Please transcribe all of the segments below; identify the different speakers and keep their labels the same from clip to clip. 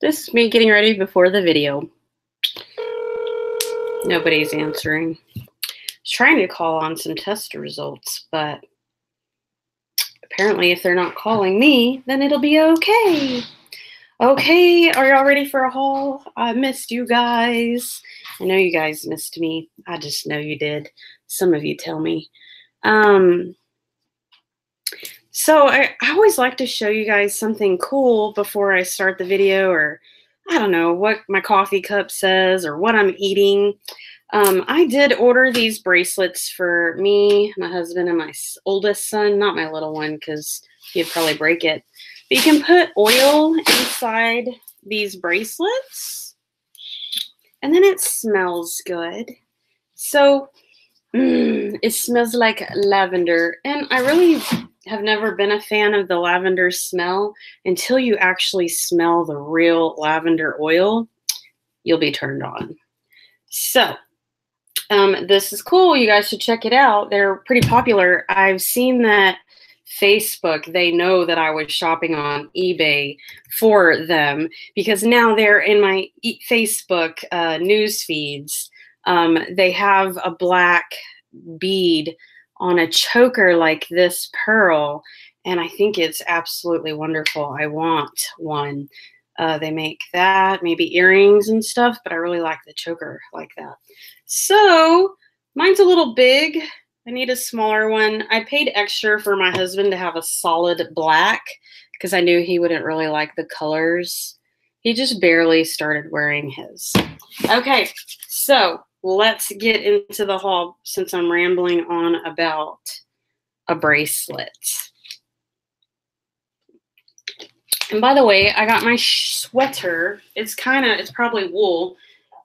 Speaker 1: This is me getting ready before the video. Nobody's answering. I was trying to call on some test results, but apparently if they're not calling me, then it'll be okay. Okay, are y'all ready for a haul? I missed you guys. I know you guys missed me. I just know you did. Some of you tell me. Um, so I, I always like to show you guys something cool before I start the video or I don't know what my coffee cup says or what I'm eating. Um, I did order these bracelets for me, my husband, and my oldest son, not my little one because he'd probably break it. But you can put oil inside these bracelets and then it smells good. So mm, it smells like lavender. And I really have never been a fan of the lavender smell until you actually smell the real lavender oil. You'll be turned on. So, um, this is cool. You guys should check it out. They're pretty popular. I've seen that Facebook, they know that I was shopping on eBay for them because now they're in my Facebook uh, news feeds. Um, they have a black bead on a choker like this pearl, and I think it's absolutely wonderful. I want one. Uh, they make that, maybe earrings and stuff, but I really like the choker like that. So mine's a little big. I need a smaller one. I paid extra for my husband to have a solid black because I knew he wouldn't really like the colors. He just barely started wearing his. Okay, so let's get into the haul since I'm rambling on about a bracelet. And by the way, I got my sweater. It's kind of, it's probably wool.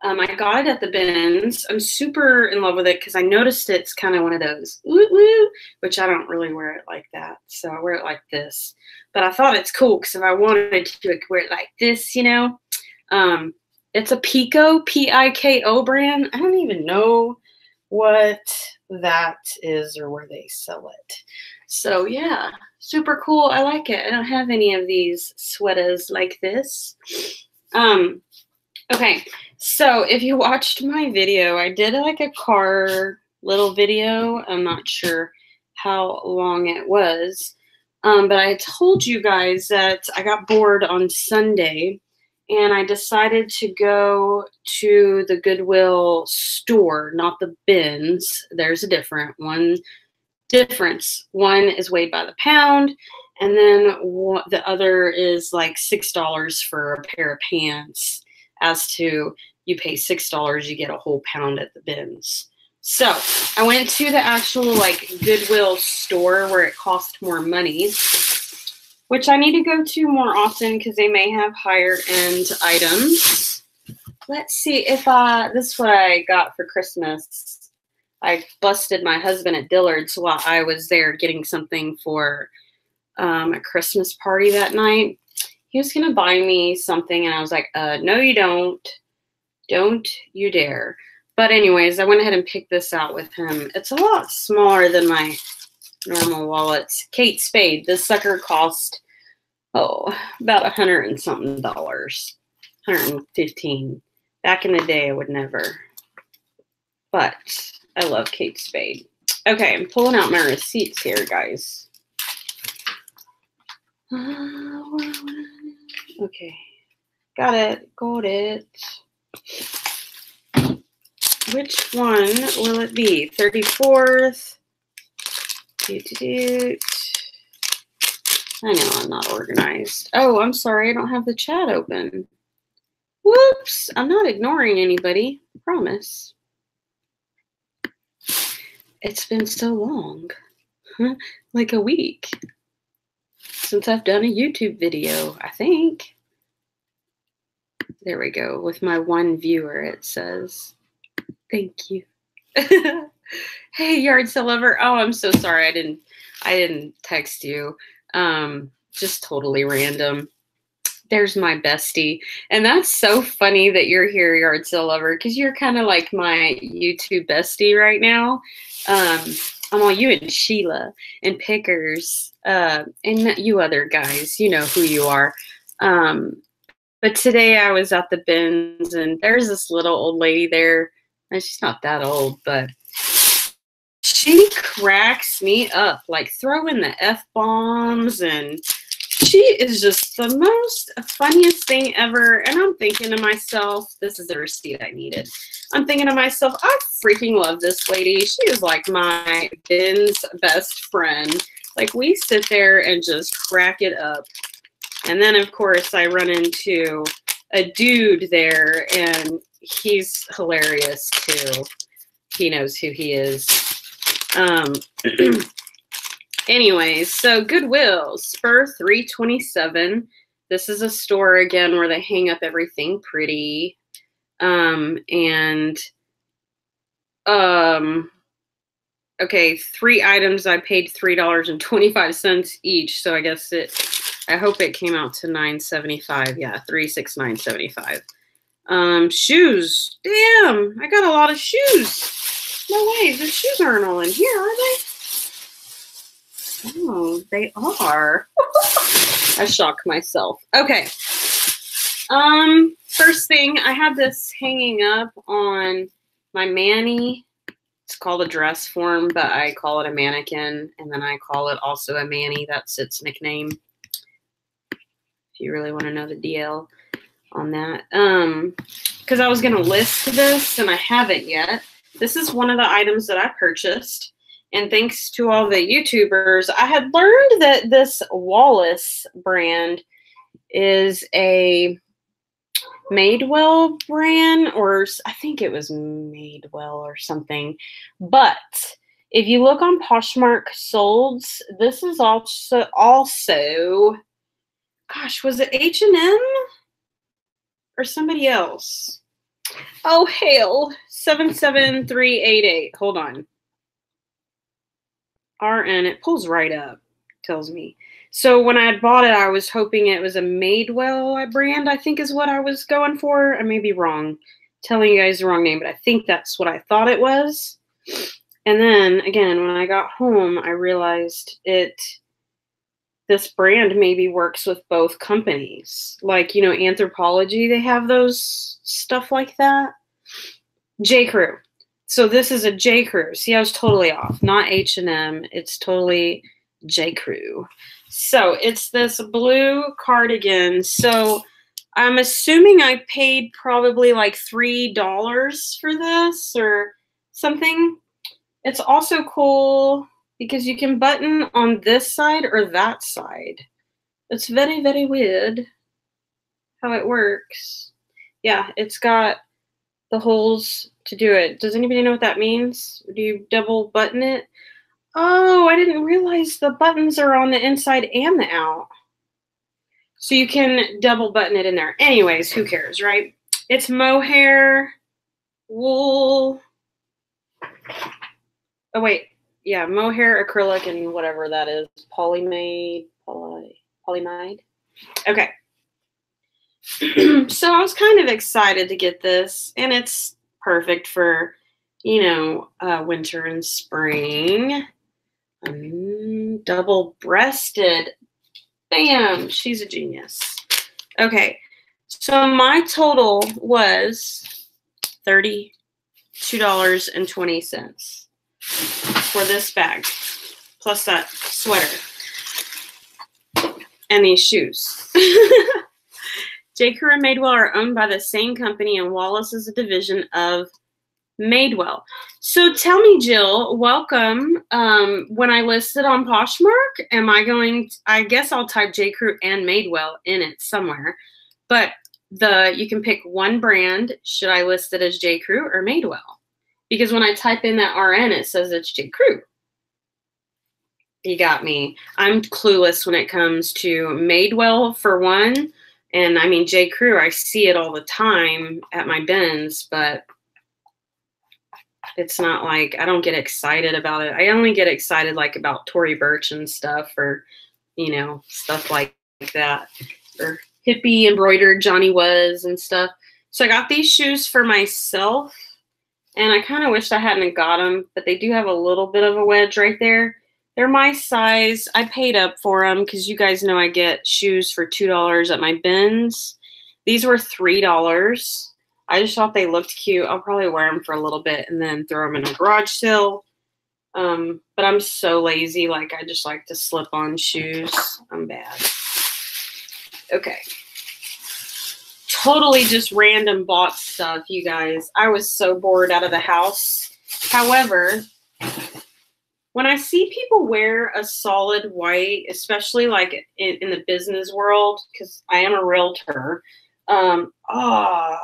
Speaker 1: Um, I got it at the bins. I'm super in love with it because I noticed it's kind of one of those, woo woo, which I don't really wear it like that. So I wear it like this. But I thought it's cool because if I wanted to, I could wear it like this, you know. Um, it's a Piko, P-I-K-O brand. I don't even know what that is or where they sell it. So yeah, super cool. I like it. I don't have any of these sweaters like this. Um, okay, so if you watched my video, I did like a car little video. I'm not sure how long it was. Um, but I told you guys that I got bored on Sunday and I decided to go to the Goodwill store, not the bins. There's a different one difference. One is weighed by the pound, and then the other is like six dollars for a pair of pants. As to you pay six dollars, you get a whole pound at the bins. So I went to the actual like Goodwill store where it cost more money which I need to go to more often because they may have higher end items. Let's see if I, this is what I got for Christmas. I busted my husband at Dillard's while I was there getting something for um, a Christmas party that night. He was going to buy me something, and I was like, uh, no, you don't. Don't you dare. But anyways, I went ahead and picked this out with him. It's a lot smaller than my normal wallets. Kate Spade. This sucker cost, oh, about a hundred and something dollars. 115. Back in the day, I would never. But I love Kate Spade. Okay, I'm pulling out my receipts here, guys. Uh, okay. Got it. Got it. Which one will it be? 34th, do, do, do. I know I'm not organized. Oh, I'm sorry. I don't have the chat open. Whoops. I'm not ignoring anybody. I promise. It's been so long. like a week since I've done a YouTube video, I think. There we go. With my one viewer, it says, thank you. hey yard sale lover oh i'm so sorry i didn't i didn't text you um just totally random. There's my bestie. And that's so funny that you're here yard sale lover because you're kind of like my youtube bestie right now. Um i'm all you and sheila and pickers uh and you other guys you know who you are. Um But today I was at the bins and there's this little old lady there. And she's not that old, but she cracks me up. Like throwing the F bombs and she is just the most funniest thing ever. And I'm thinking to myself, this is the receipt I needed. I'm thinking to myself, I freaking love this lady. She is like my Ben's best friend. Like we sit there and just crack it up. And then of course I run into a dude there and he's hilarious too. He knows who he is. Um anyways, so Goodwill, Spur 327. This is a store again where they hang up everything pretty. Um, and um, okay, three items I paid three dollars and twenty five cents each. So I guess it. I hope it came out to nine seventy five. Yeah, three six nine seventy five. Um, shoes. Damn, I got a lot of shoes. No way, the shoes aren't all in here, are they? Oh, they are. I shock myself. Okay. Um, first thing, I have this hanging up on my Manny. It's called a dress form, but I call it a mannequin, and then I call it also a Manny. That's its nickname. If you really want to know the DL on that. Um, because I was gonna list this and I haven't yet. This is one of the items that I purchased. And thanks to all the YouTubers, I had learned that this Wallace brand is a Madewell brand, or I think it was Madewell or something. But if you look on Poshmark solds, this is also also, gosh, was it H and M or somebody else? Oh hail. seven seven three eight eight. Hold on. RN. It pulls right up. Tells me. So when I had bought it, I was hoping it was a Madewell brand, I think is what I was going for. I may be wrong, telling you guys the wrong name, but I think that's what I thought it was. And then again, when I got home, I realized it this brand maybe works with both companies. Like, you know, Anthropologie, they have those stuff like that. J. Crew. So this is a J. Crew. See, I was totally off. Not H&M. It's totally J. Crew. So it's this blue cardigan. So I'm assuming I paid probably like $3 for this or something. It's also cool because you can button on this side or that side. It's very, very weird how it works. Yeah, it's got the holes to do it. Does anybody know what that means? Do you double button it? Oh, I didn't realize the buttons are on the inside and the out. So you can double button it in there. Anyways, who cares, right? It's mohair, wool. Oh, wait. Yeah, mohair, acrylic, and whatever that is. Polymade, poly, polymide. Okay. so I was kind of excited to get this, and it's perfect for, you know, uh, winter and spring. Double breasted. Bam, she's a genius. Okay, so my total was $32.20 for this bag, plus that sweater and these shoes. J. Crew and Madewell are owned by the same company, and Wallace is a division of Madewell. So tell me, Jill, welcome. Um, when I listed on Poshmark, am I going? To, I guess I'll type J. Crew and Madewell in it somewhere. But the you can pick one brand. Should I list it as J. Crew or Madewell? Because when I type in that RN, it says it's J. Crew. You got me. I'm clueless when it comes to Madewell for one. And I mean, J. Crew, I see it all the time at my bins, but it's not like I don't get excited about it. I only get excited like about Tory Burch and stuff or, you know, stuff like that. Or hippie embroidered Johnny Was and stuff. So I got these shoes for myself and I kind of wished I hadn't got them, but they do have a little bit of a wedge right there. They're my size. I paid up for them because you guys know I get shoes for $2 at my bins. These were $3. I just thought they looked cute. I'll probably wear them for a little bit and then throw them in a garage sale. Um, but I'm so lazy. Like, I just like to slip on shoes. I'm bad. Okay. Totally just random bought stuff, you guys. I was so bored out of the house. However, when I see people wear a solid white, especially like in, in the business world, because I am a realtor, um, oh,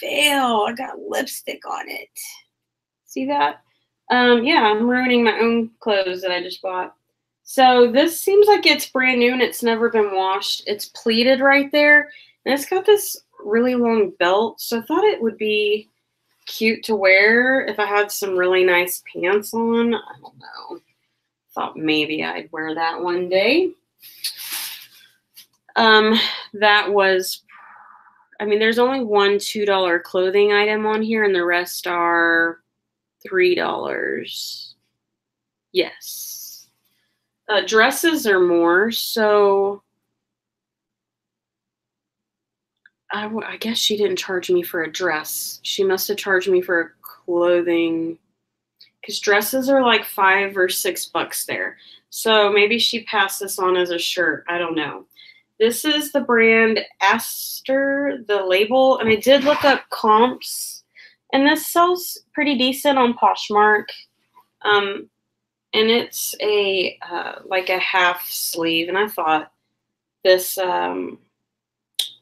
Speaker 1: fail. I got lipstick on it. See that? Um, yeah, I'm ruining my own clothes that I just bought. So this seems like it's brand new and it's never been washed. It's pleated right there. And it's got this really long belt. So I thought it would be cute to wear if I had some really nice pants on. I don't know. Thought maybe I'd wear that one day. Um, that was I mean, there's only one $2 clothing item on here, and the rest are $3. Yes. Uh, dresses are more, so I, I guess she didn't charge me for a dress. She must have charged me for clothing because dresses are like five or six bucks there. So maybe she passed this on as a shirt. I don't know. This is the brand Aster, the label, and I did look up comps, and this sells pretty decent on Poshmark. Um, and it's a uh, like a half sleeve, and I thought this um,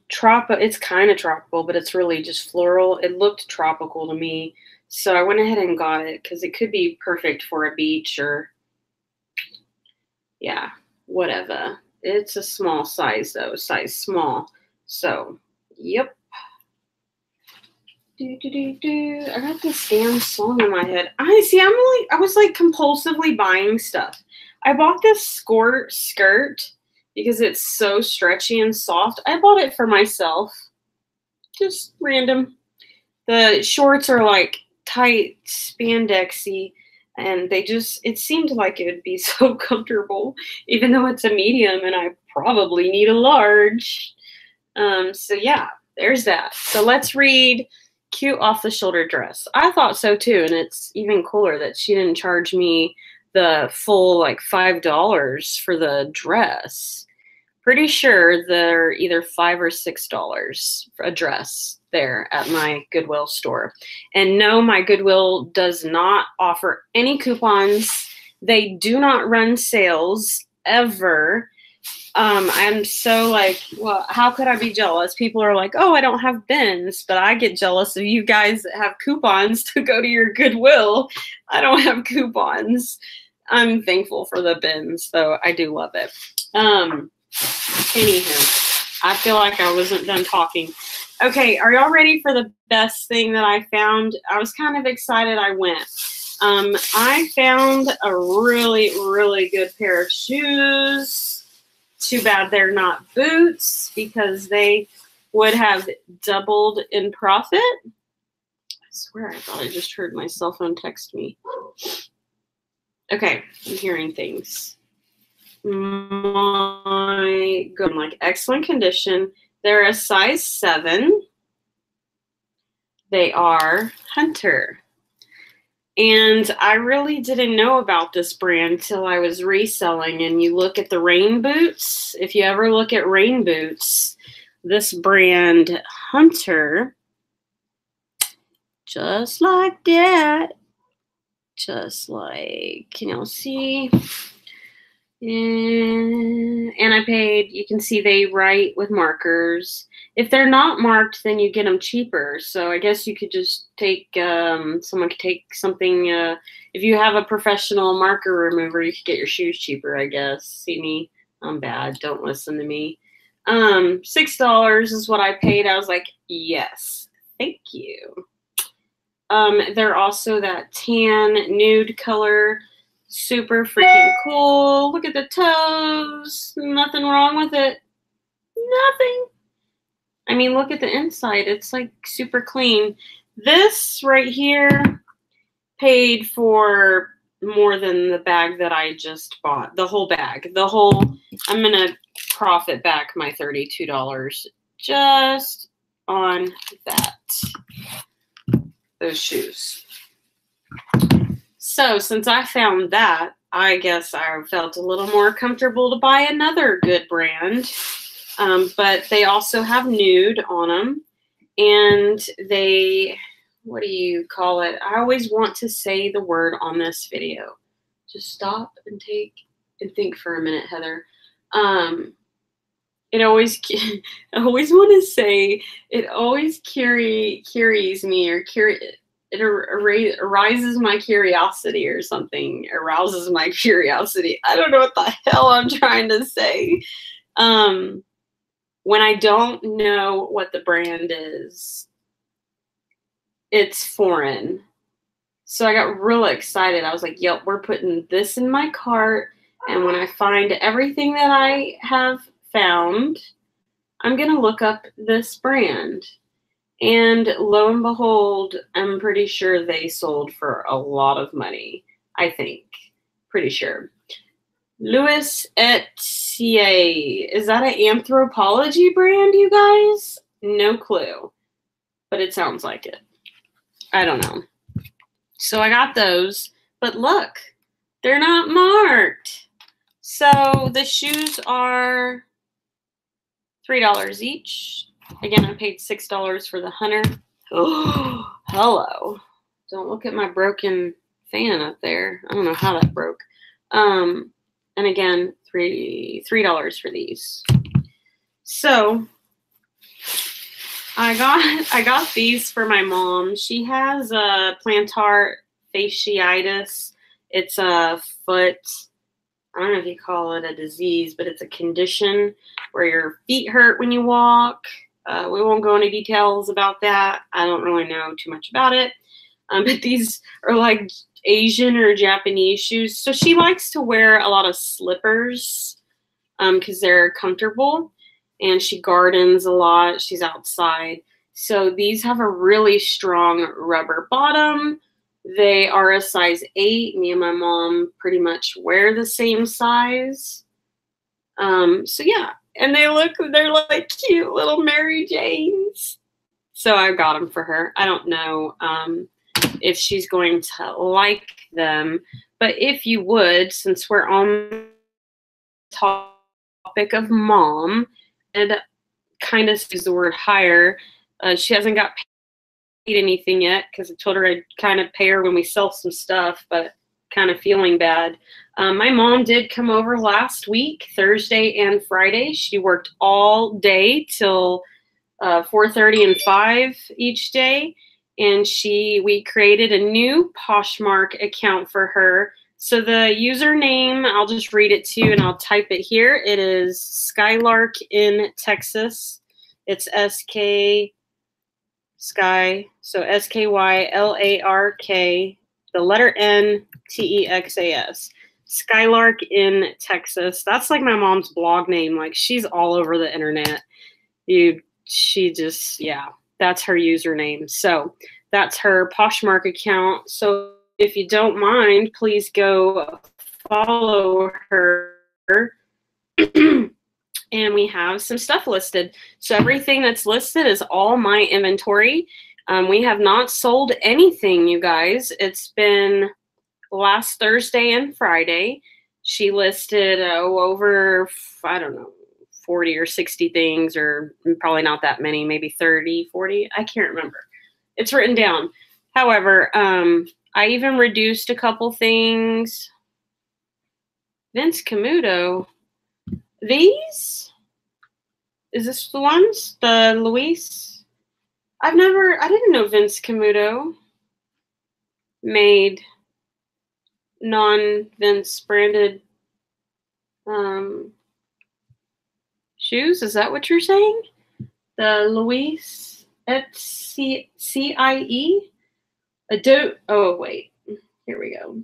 Speaker 1: tropical. It's kind of tropical, but it's really just floral. It looked tropical to me, so I went ahead and got it because it could be perfect for a beach or yeah, whatever. It's a small size though, size small. So, yep. Do, do, do, do. I got this damn song in my head. I see. I'm like, I was like compulsively buying stuff. I bought this skirt skirt because it's so stretchy and soft. I bought it for myself. Just random. The shorts are like tight, spandexy and they just it seemed like it would be so comfortable even though it's a medium and i probably need a large um, so yeah there's that so let's read cute off the shoulder dress i thought so too and it's even cooler that she didn't charge me the full like five dollars for the dress pretty sure they're either five or six dollars a dress there at my Goodwill store. And no, my Goodwill does not offer any coupons. They do not run sales ever. Um, I'm so like, well, how could I be jealous? People are like, oh, I don't have bins, but I get jealous of you guys that have coupons to go to your Goodwill. I don't have coupons. I'm thankful for the bins, though. I do love it. Um, anywho, I feel like I wasn't done talking. Okay, are y'all ready for the best thing that I found? I was kind of excited I went. Um, I found a really, really good pair of shoes. Too bad they're not boots because they would have doubled in profit. I swear I thought I just heard my cell phone text me. Okay, I'm hearing things. My good, like excellent condition they're a size 7. They are Hunter. And I really didn't know about this brand till I was reselling. And you look at the rain boots. If you ever look at rain boots, this brand Hunter, just like that, just like, can y'all see? And I paid, you can see they write with markers. If they're not marked, then you get them cheaper. So I guess you could just take, um, someone could take something, uh, if you have a professional marker remover, you could get your shoes cheaper, I guess. See me? I'm bad. Don't listen to me. Um, $6 is what I paid. I was like, yes, thank you. Um, they're also that tan nude color super freaking cool. Look at the toes. Nothing wrong with it. Nothing. I mean, look at the inside. It's like super clean. This right here paid for more than the bag that I just bought. The whole bag. The whole, I'm going to profit back my $32 just on that, those shoes. So since I found that, I guess I felt a little more comfortable to buy another good brand. Um, but they also have nude on them. And they, what do you call it? I always want to say the word on this video. Just stop and take and think for a minute, Heather. Um, it always, I always want to say, it always curi- curious me or curi- it ar- arises my curiosity or something, arouses my curiosity. I don't know what the hell I'm trying to say. Um, when I don't know what the brand is, it's foreign. So I got real excited. I was like, yep, we're putting this in my cart. And when I find everything that I have found, I'm going to look up this brand. And lo and behold, I'm pretty sure they sold for a lot of money. I think. Pretty sure. Louis Etier. Is that an Anthropologie brand, you guys? No clue. But it sounds like it. I don't know. So I got those. But look, they're not marked. So the shoes are $3 each. Again, I paid $6 for the Hunter. Oh, hello. Don't look at my broken fan up there. I don't know how that broke. Um, and again, three three dollars for these. So I got I got these for my mom. She has a plantar fasciitis. It's a foot I don't know if you call it a disease, but it's a condition where your feet hurt when you walk. Uh, we won't go into details about that. I don't really know too much about it. Um, but these are like Asian or Japanese shoes. So she likes to wear a lot of slippers because um, they're comfortable. And she gardens a lot. She's outside. So these have a really strong rubber bottom. They are a size 8. Me and my mom pretty much wear the same size. Um, so yeah, and they look, they're like cute little Mary Janes. So I got them for her. I don't know um, if she's going to like them, but if you would, since we're on topic of mom, and kind of use the word hire, uh, she hasn't got paid anything yet because I told her I'd kind of pay her when we sell some stuff, but kind of feeling bad. Um, my mom did come over last week, Thursday and Friday. She worked all day till uh, 4:30 and 5 each day, and she we created a new Poshmark account for her. So the username, I'll just read it to you, and I'll type it here. It is Skylark in Texas. It's S K Sky, so S K Y L A R K, the letter N T E X A S. Skylark in Texas. That's like my mom's blog name. Like she's all over the internet. You she just yeah, that's her username. So that's her Poshmark account. So if you don't mind, please go follow her. and we have some stuff listed. So everything that's listed is all my inventory. Um, we have not sold anything, you guys. It's been last Thursday and Friday. She listed oh, over, I don't know, 40 or 60 things, or probably not that many, maybe 30, 40. I can't remember. It's written down. However, um, I even reduced a couple things. Vince Camuto. These? Is this the ones? The Louise? I've never, I didn't know Vince Camuto made non-Vince branded um, shoes. Is that what you're saying? The Louise at C C I E. Ado. Oh wait, here we go.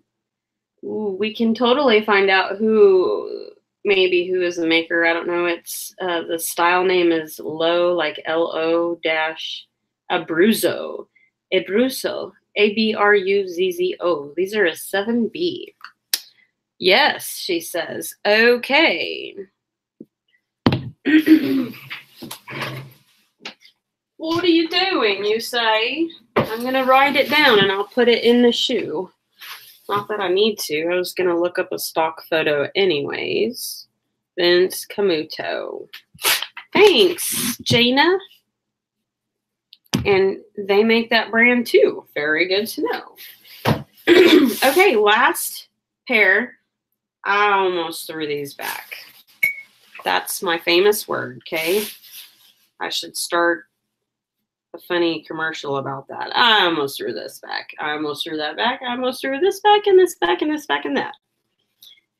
Speaker 1: Ooh, we can totally find out who maybe who is the maker. I don't know. It's uh, the style name is Low, like L O dash Abruzzo. Abruzzo. A B R U Z Z O. These are a 7B. Yes, she says. Okay. What are you doing, you say? I'm going to write it down and I'll put it in the shoe. Not that I need to. I was going to look up a stock photo anyways. Vince Camuto. Thanks, Jana. And they make that brand too. Very good to know. okay, last pair. I almost threw these back. That's my famous word, okay? I should start a funny commercial about that. I almost threw this back. I almost threw that back. I almost threw this back and this back and this back and that.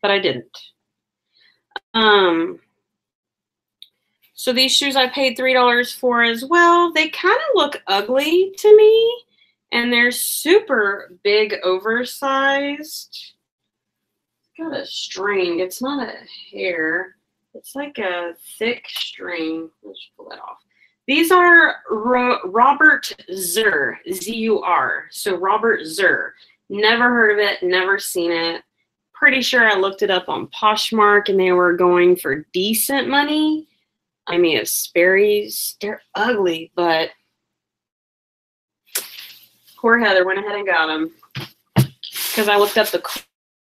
Speaker 1: But I didn't. Um so these shoes I paid $3 for as well. They kind of look ugly to me and they're super big oversized. got a string. It's not a hair. It's like a thick string. Let's pull that off. These are Ro Robert Zur, Z-U-R. So Robert Zur. Never heard of it, never seen it. Pretty sure I looked it up on Poshmark and they were going for decent money. I mean, it's Sperry's. They're ugly, but poor Heather went ahead and got them because I looked up the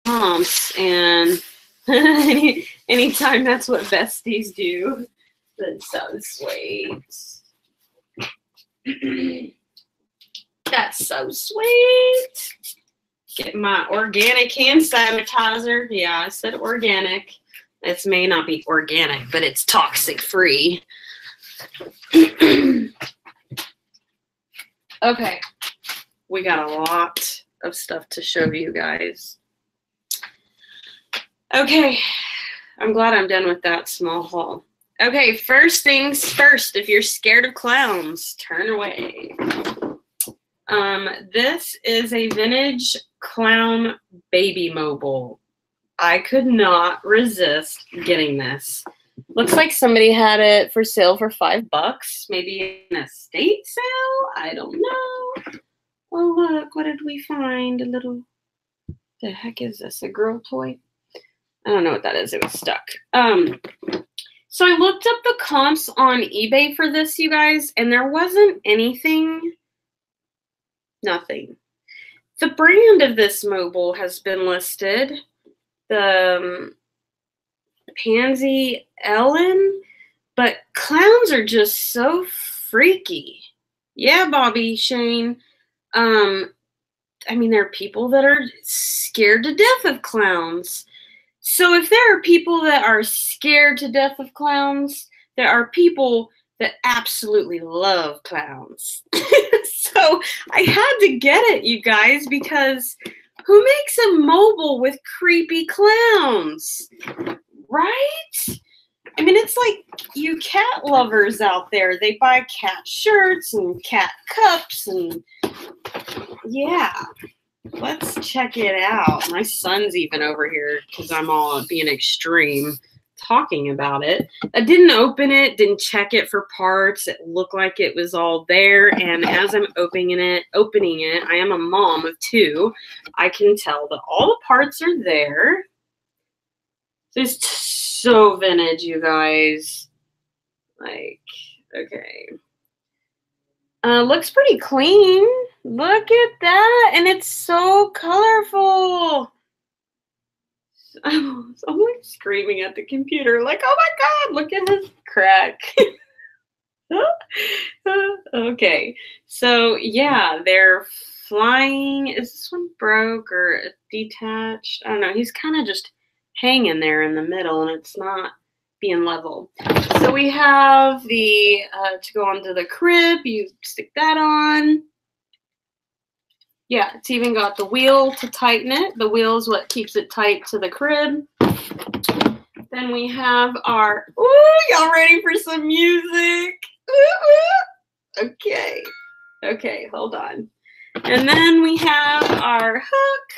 Speaker 1: comps and any, anytime that's what besties do, then so sweet. that's so sweet. Get my organic hand sanitizer. Yeah, I said organic. It may not be organic, but it's toxic free. okay. We got a lot of stuff to show you guys. Okay. I'm glad I'm done with that small haul. Okay, first things first, if you're scared of clowns, turn away. Um, this is a vintage clown baby mobile. I could not resist getting this. Looks like somebody had it for sale for five bucks, maybe in a state sale. I don't know. Oh, look, what did we find? A little, the heck is this? A girl toy? I don't know what that is. It was stuck. Um, so I looked up the comps on eBay for this, you guys, and there wasn't anything. Nothing. The brand of this mobile has been listed the um, Pansy Ellen, but clowns are just so freaky. Yeah, Bobby Shane. Um, I mean, there are people that are scared to death of clowns. So if there are people that are scared to death of clowns, there are people that absolutely love clowns. so I had to get it, you guys, because who makes a mobile with creepy clowns? Right? I mean, it's like you cat lovers out there. They buy cat shirts and cat cups and yeah. Let's check it out. My son's even over here because I'm all being extreme talking about it. I didn't open it, didn't check it for parts. It looked like it was all there. And as I'm opening it, opening it, I am a mom of two. I can tell that all the parts are there. It's so vintage, you guys. Like, okay. Uh, looks pretty clean. Look at that. And it's so colorful. I'm, I'm like screaming at the computer, like, oh my God, look at this crack. okay, so yeah, they're flying. Is this one broke or detached? I don't know. He's kind of just hanging there in the middle and it's not being level. So we have the, uh, to go onto the crib, you stick that on. Yeah, it's even got the wheel to tighten it. The wheel is what keeps it tight to the crib. Then we have our, ooh, y'all ready for some music? Ooh, ooh. Okay, okay, hold on. And then we have our hook.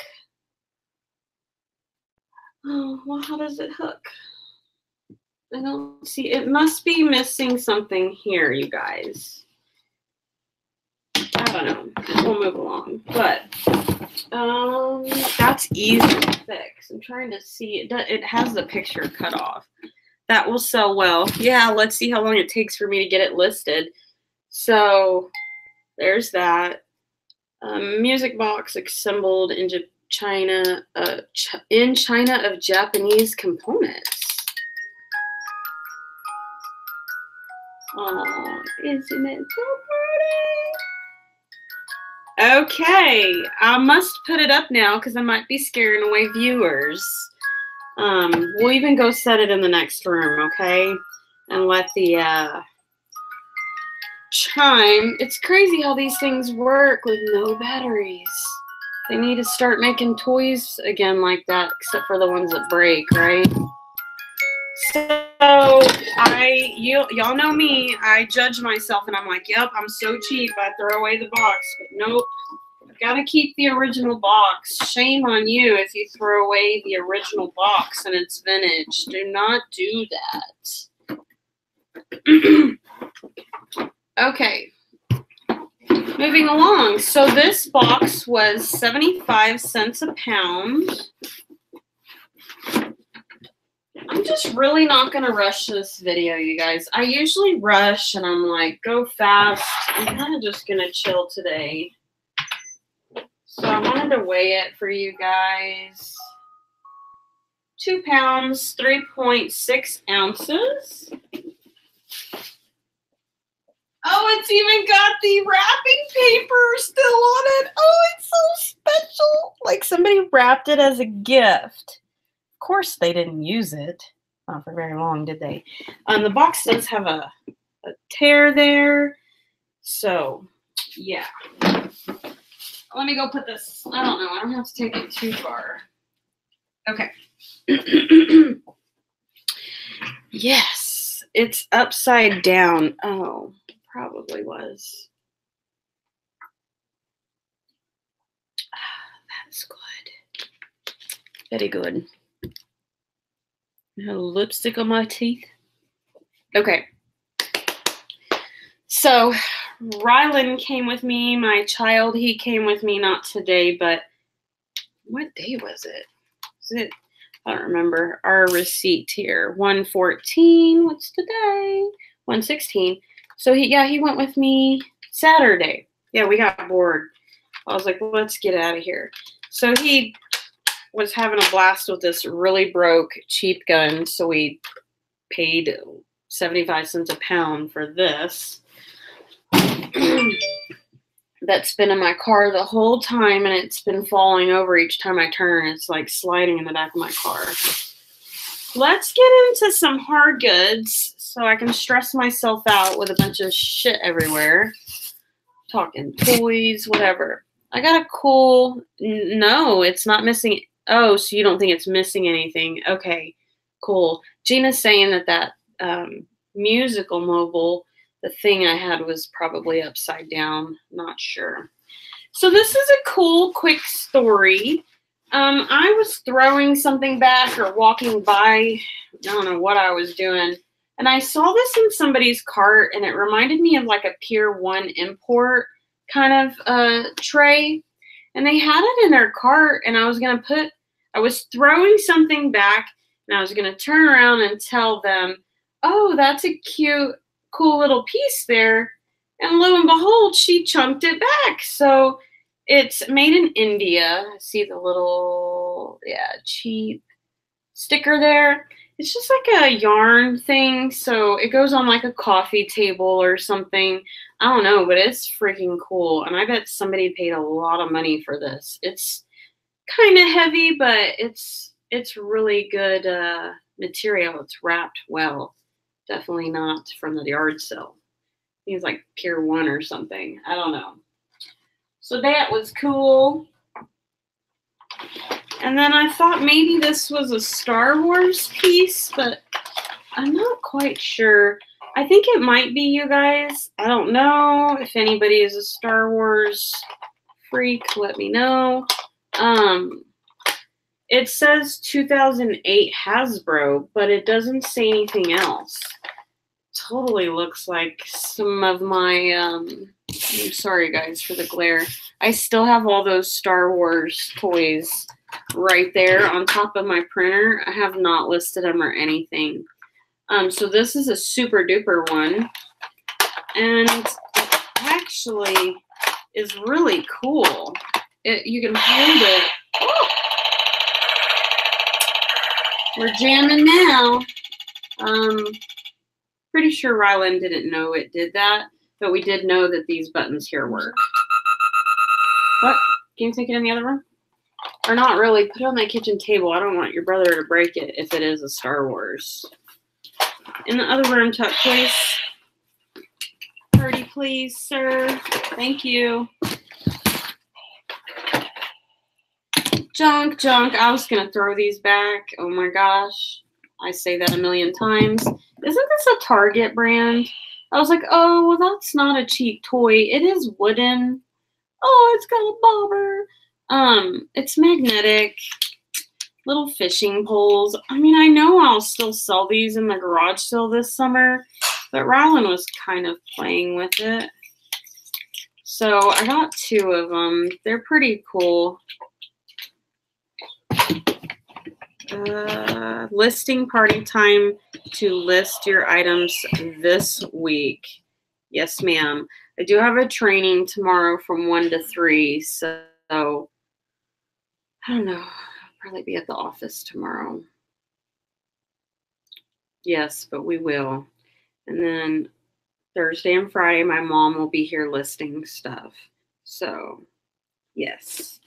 Speaker 1: Oh, well, how does it hook? I don't see, it must be missing something here, you guys. I don't know. We'll move along. But um, that's easy to fix. I'm trying to see. It, it has the picture cut off. That will sell well. Yeah, let's see how long it takes for me to get it listed. So there's that. Um, music box assembled in China, uh, ch in China of Japanese components. Oh, isn't it so pretty? Okay, I must put it up now because I might be scaring away viewers. Um, we'll even go set it in the next room, okay? And let the uh, chime. It's crazy how these things work with no batteries. They need to start making toys again like that, except for the ones that break, right? So I, you, y'all know me. I judge myself, and I'm like, "Yep, I'm so cheap. I throw away the box." But nope, gotta keep the original box. Shame on you if you throw away the original box and it's vintage. Do not do that. okay. Moving along. So this box was 75 cents a pound. I'm just really not going to rush this video, you guys. I usually rush and I'm like, go fast. I'm kind of just going to chill today. So I wanted to weigh it for you guys. Two pounds, 3.6 ounces. Oh, it's even got the wrapping paper still on it. Oh, it's so special. Like somebody wrapped it as a gift. Course, they didn't use it. For very long, did they? Um, the box does have a, a tear there. So, yeah. Let me go put this. I don't know. I don't have to take it too far. Okay. yes, it's upside down. Oh, probably was. that's good. Very good. Lipstick on my teeth. Okay. So Rylan came with me. My child, he came with me, not today, but what day was it? It? I don't remember. Our receipt here, 114. What's today? 116. So he, yeah, he went with me Saturday. Yeah, we got bored. I was like, let's get out of here. So he was having a blast with this really broke cheap gun. So we paid 75 cents a pound for this. that's been in my car the whole time and it's been falling over each time I turn. It's like sliding in the back of my car. Let's get into some hard goods so I can stress myself out with a bunch of shit everywhere. Talking toys, whatever. I got a cool, no, it's not missing. Oh, so you don't think it's missing anything. Okay, cool. Gina's saying that that um, musical mobile the thing I had was probably upside down. Not sure. So this is a cool, quick story. Um, I was throwing something back or walking by. I don't know what I was doing. And I saw this in somebody's cart, and it reminded me of like a Pier 1 import kind of uh, tray. And they had it in their cart, and I was going to put, I was throwing something back, and I was going to turn around and tell them, oh, that's a cute cool little piece there. And lo and behold, she chunked it back. So it's made in India. See the little, yeah, cheap sticker there. It's just like a yarn thing. So it goes on like a coffee table or something. I don't know, but it's freaking cool. And I bet somebody paid a lot of money for this. It's kind of heavy, but it's it's really good uh, material. It's wrapped well. Definitely not from the yard sale. He's like Pier 1 or something. I don't know. So that was cool. And then I thought maybe this was a Star Wars piece, but I'm not quite sure. I think it might be you guys. I don't know if anybody is a Star Wars freak. Let me know. Um, it says 2008 Hasbro, but it doesn't say anything else. Totally looks like some of my, um, I'm sorry guys for the glare. I still have all those Star Wars toys right there on top of my printer. I have not listed them or anything. Um, so this is a super duper one. And it actually, is really cool. It, you can hold it. We're jamming now. Um, pretty sure Rylan didn't know it did that, but we did know that these buttons here work. What? Can you take it in the other room? Or not really. Put it on that kitchen table. I don't want your brother to break it if it is a Star Wars. In the other room, tuck, please. Purdy, please, sir. Thank you. Junk, junk. I was going to throw these back. Oh my gosh. I say that a million times. Isn't this a Target brand? I was like, oh, well, that's not a cheap toy. It is wooden. Oh, it's got a bobber. Um, it's magnetic. Little fishing poles. I mean, I know I'll still sell these in the garage sale this summer, but Rylan was kind of playing with it. So I got two of them. They're pretty cool. Uh, listing party time to list your items this week. Yes, ma'am. I do have a training tomorrow from 1 to 3, so I don't know. I'll probably be at the office tomorrow. Yes, but we will. And then Thursday and Friday, my mom will be here listing stuff. So, yes.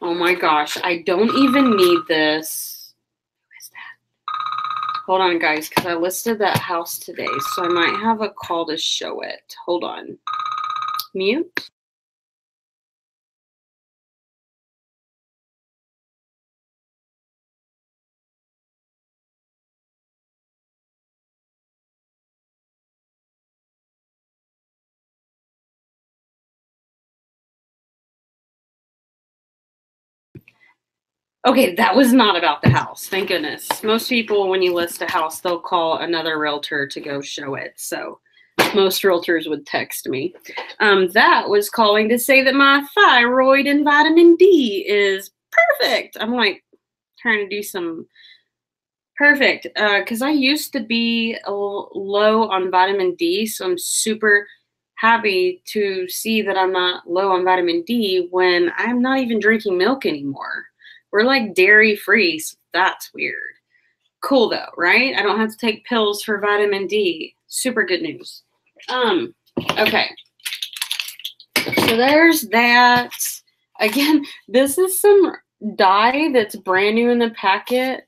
Speaker 1: Oh my gosh, I don't even need this. Who is that? Hold on, guys, because I listed that house today, so I might have a call to show it. Hold on. Mute. Okay, that was not about the house. Thank goodness. Most people, when you list a house, they'll call another realtor to go show it. So most realtors would text me. Um, that was calling to say that my thyroid and vitamin D is perfect. I'm like trying to do some perfect because uh, I used to be low on vitamin D, so I'm super happy to see that I'm not low on vitamin D when I'm not even drinking milk anymore. We're like dairy free. So that's weird. Cool though, right? I don't have to take pills for vitamin D. Super good news. Um, okay. So there's that. Again, this is some dye that's brand new in the packet.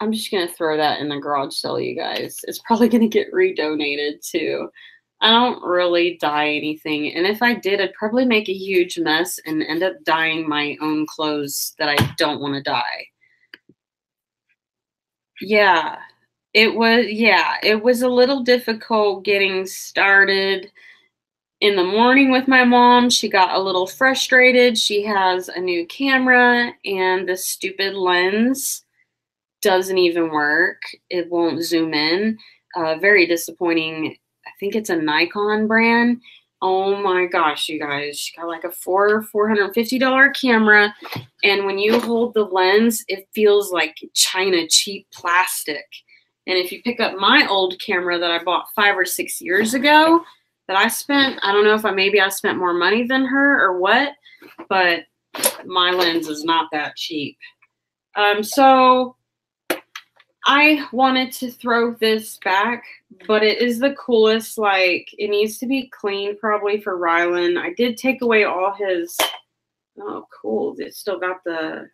Speaker 1: I'm just going to throw that in the garage sale, you guys. It's probably going to get redonated too. I don't really dye anything. And if I did, I'd probably make a huge mess and end up dyeing my own clothes that I don't want to dye. Yeah, it was, yeah, it was a little difficult getting started in the morning with my mom. She got a little frustrated. She has a new camera and the stupid lens doesn't even work. It won't zoom in. Uh, very disappointing think it's a Nikon brand. Oh my gosh, you guys, she got like a four $450 camera. And when you hold the lens, it feels like China cheap plastic. And if you pick up my old camera that I bought five or six years ago, that I spent, I don't know if I maybe I spent more money than her or what, but my lens is not that cheap. Um, so I wanted to throw this back, but it is the coolest. Like, it needs to be clean probably for Rylan. I did take away all his. Oh, cool. It still got the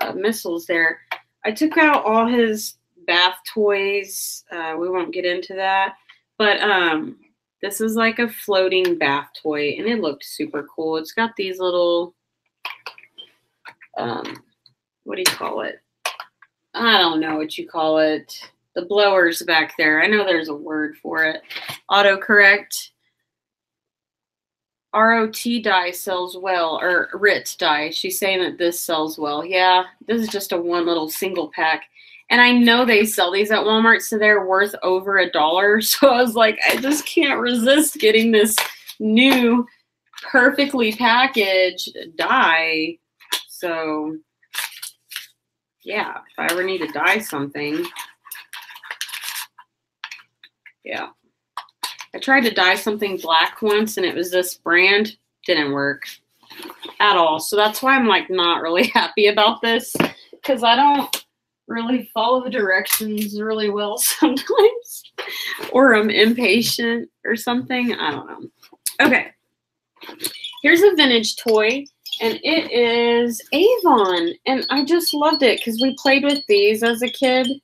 Speaker 1: uh, missiles there. I took out all his bath toys. Uh, we won't get into that. But um, this is like a floating bath toy, and it looked super cool. It's got these little. Um, what do you call it? I don't know what you call it. The blowers back there. I know there's a word for it. Autocorrect. ROT dye sells well, or RIT dye. She's saying that this sells well. Yeah, this is just a one little single pack. And I know they sell these at Walmart, so they're worth over a dollar. So I was like, I just can't resist getting this new, perfectly packaged dye. So yeah, if I ever need to dye something, yeah. I tried to dye something black once and it was this brand. Didn't work at all. So that's why I'm like not really happy about this because I don't really follow the directions really well sometimes. or I'm impatient or something. I don't know. Okay. Here's a vintage toy and it is Avon. And I just loved it because we played with these as a kid. It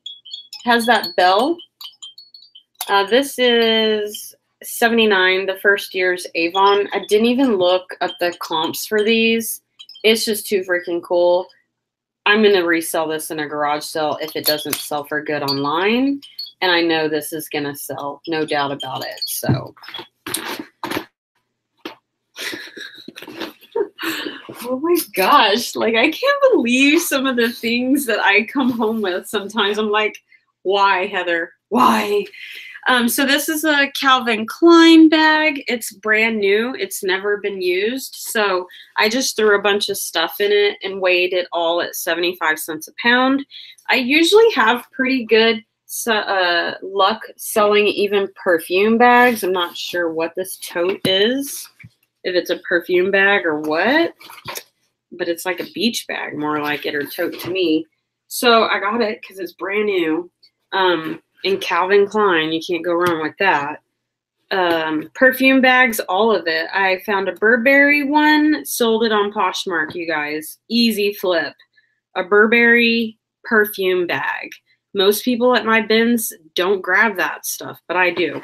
Speaker 1: has that bell. Uh, this is 79, the first year's Avon. I didn't even look at the comps for these. It's just too freaking cool. I'm going to resell this in a garage sale if it doesn't sell for good online. And I know this is going to sell, no doubt about it. So oh my gosh, like I can't believe some of the things that I come home with sometimes. I'm like, why, Heather? Why? Um, so this is a Calvin Klein bag. It's brand new. It's never been used. So I just threw a bunch of stuff in it and weighed it all at 75 cents a pound. I usually have pretty good uh, luck selling even perfume bags. I'm not sure what this tote is if it's a perfume bag or what, but it's like a beach bag, more like it, or tote to me. So I got it because it's brand new. Um, in Calvin Klein, you can't go wrong with that. Um, perfume bags, all of it. I found a Burberry one, sold it on Poshmark, you guys. Easy flip. A Burberry perfume bag. Most people at my bins don't grab that stuff, but I do.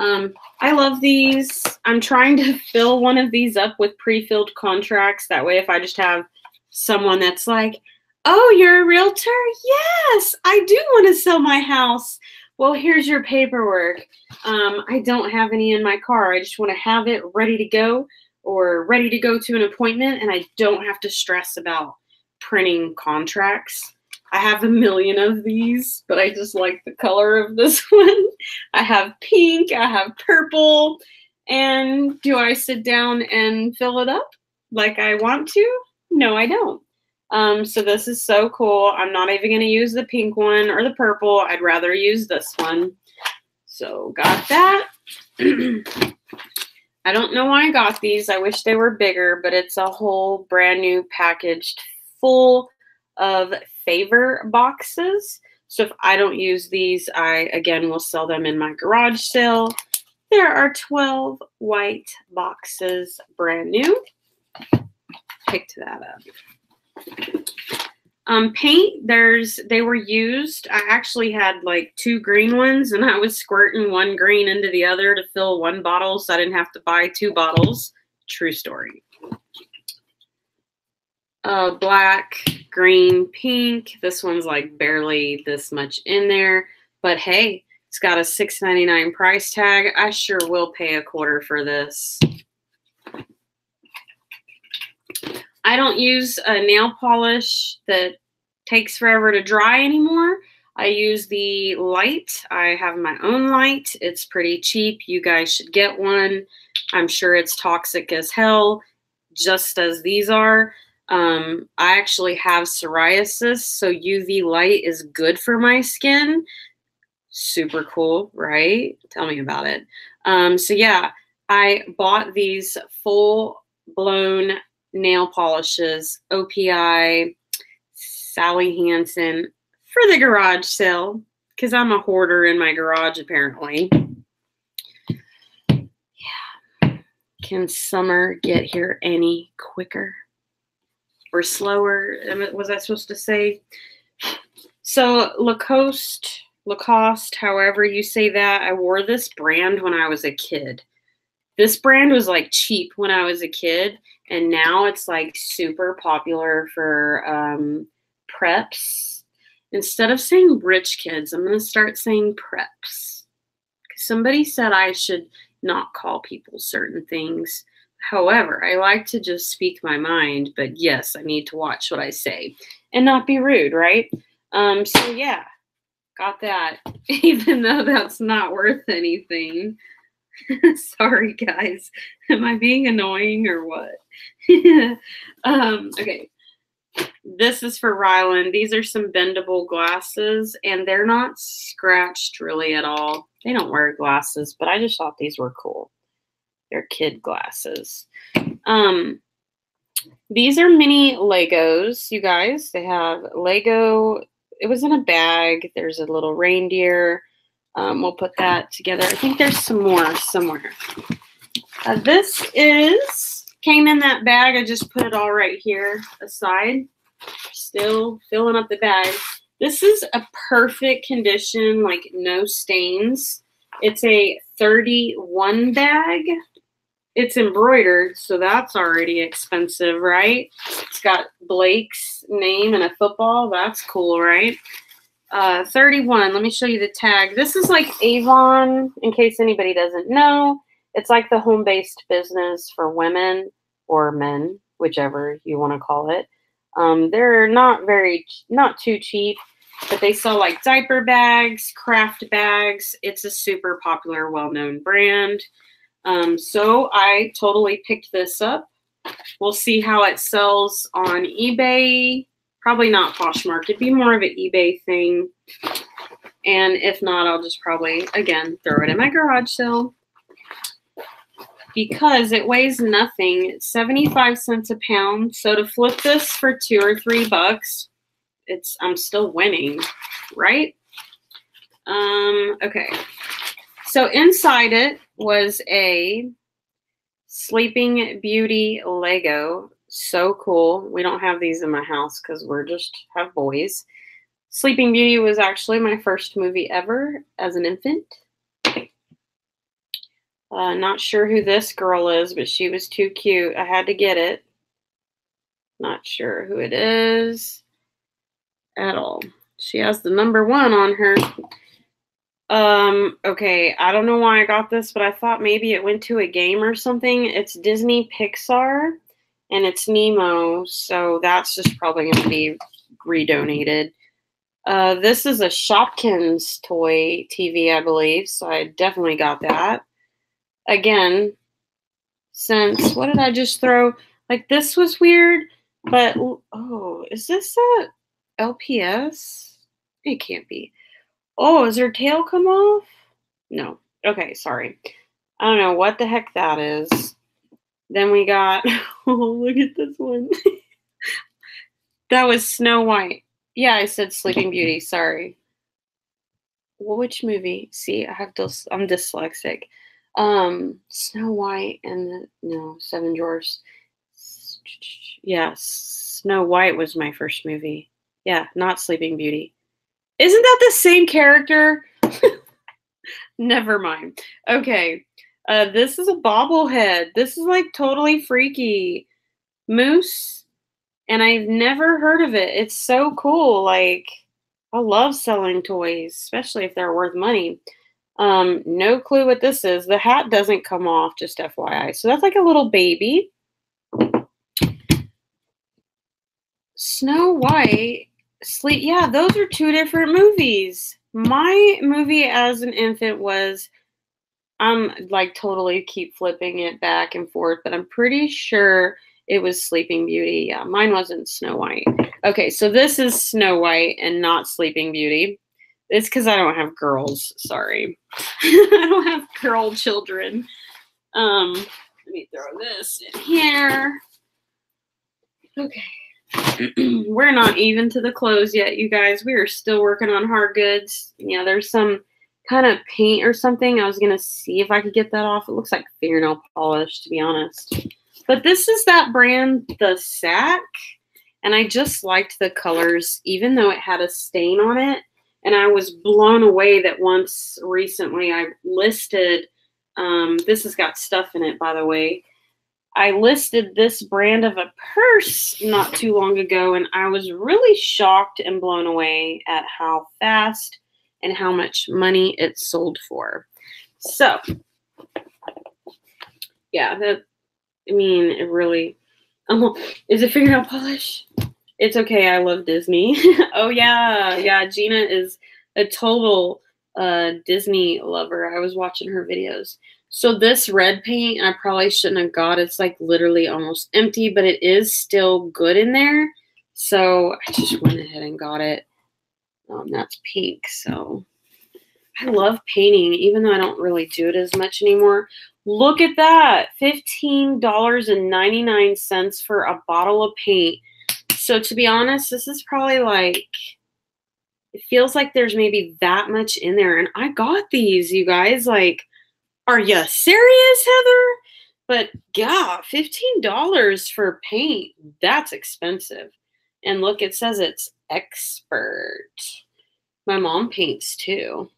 Speaker 1: Um, I love these. I'm trying to fill one of these up with pre-filled contracts. That way, if I just have someone that's like, oh, you're a realtor? Yes, I do want to sell my house. Well, here's your paperwork. Um, I don't have any in my car. I just want to have it ready to go or ready to go to an appointment, and I don't have to stress about printing contracts. I have a million of these, but I just like the color of this one. I have pink, I have purple, and do I sit down and fill it up like I want to? No, I don't. Um, so this is so cool. I'm not even going to use the pink one or the purple. I'd rather use this one. So got that. I don't know why I got these. I wish they were bigger, but it's a whole brand new packaged full of favor boxes. So if I don't use these, I again will sell them in my garage sale. There are 12 white boxes, brand new. Picked that up. Um, paint, there's they were used. I actually had like two green ones, and I was squirting one green into the other to fill one bottle, so I didn't have to buy two bottles. True story uh, black, green, pink. This one's like barely this much in there. But hey, it's got a $6.99 price tag. I sure will pay a quarter for this. I don't use a nail polish that takes forever to dry anymore. I use the light. I have my own light. It's pretty cheap. You guys should get one. I'm sure it's toxic as hell, just as these are. Um, I actually have psoriasis, so UV light is good for my skin. Super cool, right? Tell me about it. Um, so yeah, I bought these full blown nail polishes, OPI, Sally Hansen for the garage sale because I'm a hoarder in my garage apparently. Yeah. Can summer get here any quicker? Or slower. Was I supposed to say? So Lacoste, Lacoste, however you say that, I wore this brand when I was a kid. This brand was like cheap when I was a kid, and now it's like super popular for um, preps. Instead of saying rich kids, I'm going to start saying preps. Somebody said I should not call people certain things However, I like to just speak my mind, but yes, I need to watch what I say and not be rude, right? Um, so yeah, got that, even though that's not worth anything. Sorry, guys. Am I being annoying or what? um, okay. This is for Rylan. These are some bendable glasses, and they're not scratched really at all. They don't wear glasses, but I just thought these were cool. They're kid glasses. Um, these are mini Legos, you guys. They have Lego. It was in a bag. There's a little reindeer. Um, we'll put that together. I think there's some more somewhere. Uh, this is came in that bag. I just put it all right here aside. Still filling up the bag. This is a perfect condition, like no stains. It's a 31 bag. It's embroidered, so that's already expensive, right? It's got Blake's name and a football. That's cool, right? Uh, 31. Let me show you the tag. This is like Avon, in case anybody doesn't know. It's like the home-based business for women or men, whichever you want to call it. Um, they're not very, not too cheap, but they sell like diaper bags, craft bags. It's a super popular, well-known brand. Um, so I totally picked this up. We'll see how it sells on eBay. Probably not Poshmark. It'd be more of an eBay thing. And if not, I'll just probably, again, throw it in my garage sale. Because it weighs nothing. It's 75 cents a pound. So to flip this for two or three bucks, it's I'm still winning, right? Um, okay. So inside it was a Sleeping Beauty Lego. So cool. We don't have these in my house because we're just have boys. Sleeping Beauty was actually my first movie ever as an infant. Uh, not sure who this girl is, but she was too cute. I had to get it. Not sure who it is at all. She has the number one on her. Um, okay, I don't know why I got this, but I thought maybe it went to a game or something. It's Disney Pixar and it's Nemo, so that's just probably going to be redonated. Uh, this is a Shopkins toy TV, I believe, so I definitely got that. Again, since, what did I just throw? Like, this was weird, but, oh, is this a LPS? It can't be. Oh, is her tail come off? No. Okay, sorry. I don't know what the heck that is. Then we got, oh, look at this one. that was Snow White. Yeah, I said Sleeping Beauty. Sorry. Which movie? See, I have to, I'm dyslexic. Um, Snow White and the, no, Seven Dwarfs. Yeah, Snow White was my first movie. Yeah, not Sleeping Beauty. Isn't that the same character? Never mind. Okay. Uh, this is a bobblehead. This is like totally freaky. Moose. And I've never heard of it. It's so cool. Like, I love selling toys, especially if they're worth money. Um, no clue what this is. The hat doesn't come off, just FYI. So that's like a little baby. Snow White Sleep. Yeah, those are two different movies. My movie as an infant was I'm like totally keep flipping it back and forth, but I'm pretty sure it was Sleeping Beauty. Yeah, mine wasn't Snow White. Okay, so this is Snow White and not Sleeping Beauty. It's because I don't have girls. Sorry. I don't have girl children. Um, let me throw this in here. Okay. we're not even to the close yet, you guys. We are still working on hard goods. Yeah, there's some kind of paint or something. I was going to see if I could get that off. It looks like fingernail polish, to be honest. But this is that brand, The Sak. And I just liked the colors, even though it had a stain on it. And I was blown away that once recently I listed, um, this has got stuff in it, by the way. I listed this brand of a purse not too long ago, and I was really shocked and blown away at how fast and how much money it sold for. So, yeah, that, I mean, it really, oh, is it fingernail polish? It's okay, I love Disney. oh, yeah, yeah, Gina is a total uh, Disney lover. I was watching her videos. So this red paint, I probably shouldn't have got. It's like literally almost empty, but it is still good in there. So I just went ahead and got it. Um, that's pink, so I love painting, even though I don't really do it as much anymore. Look at that $15.99 for a bottle of paint. So, to be honest, this is probably like, it feels like there's maybe that much in there. And I got these, you guys. Like, are you serious, Heather? But yeah, $15 for paint, that's expensive. And look, it says it's expert. My mom paints too.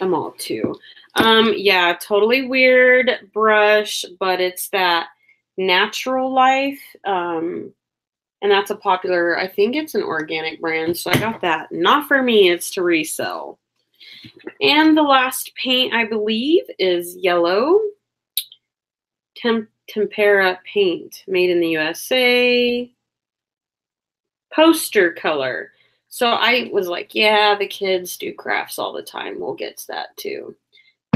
Speaker 1: I'm all too. Um, yeah, totally weird brush, but it's that natural life. Um, and that's a popular, I think it's an organic brand. So I got that. Not for me, it's to resell. And the last paint, I believe, is yellow. Temp Tempera paint, made in the USA. Poster color. So I was like, yeah, the kids do crafts all the time. We'll get to that too.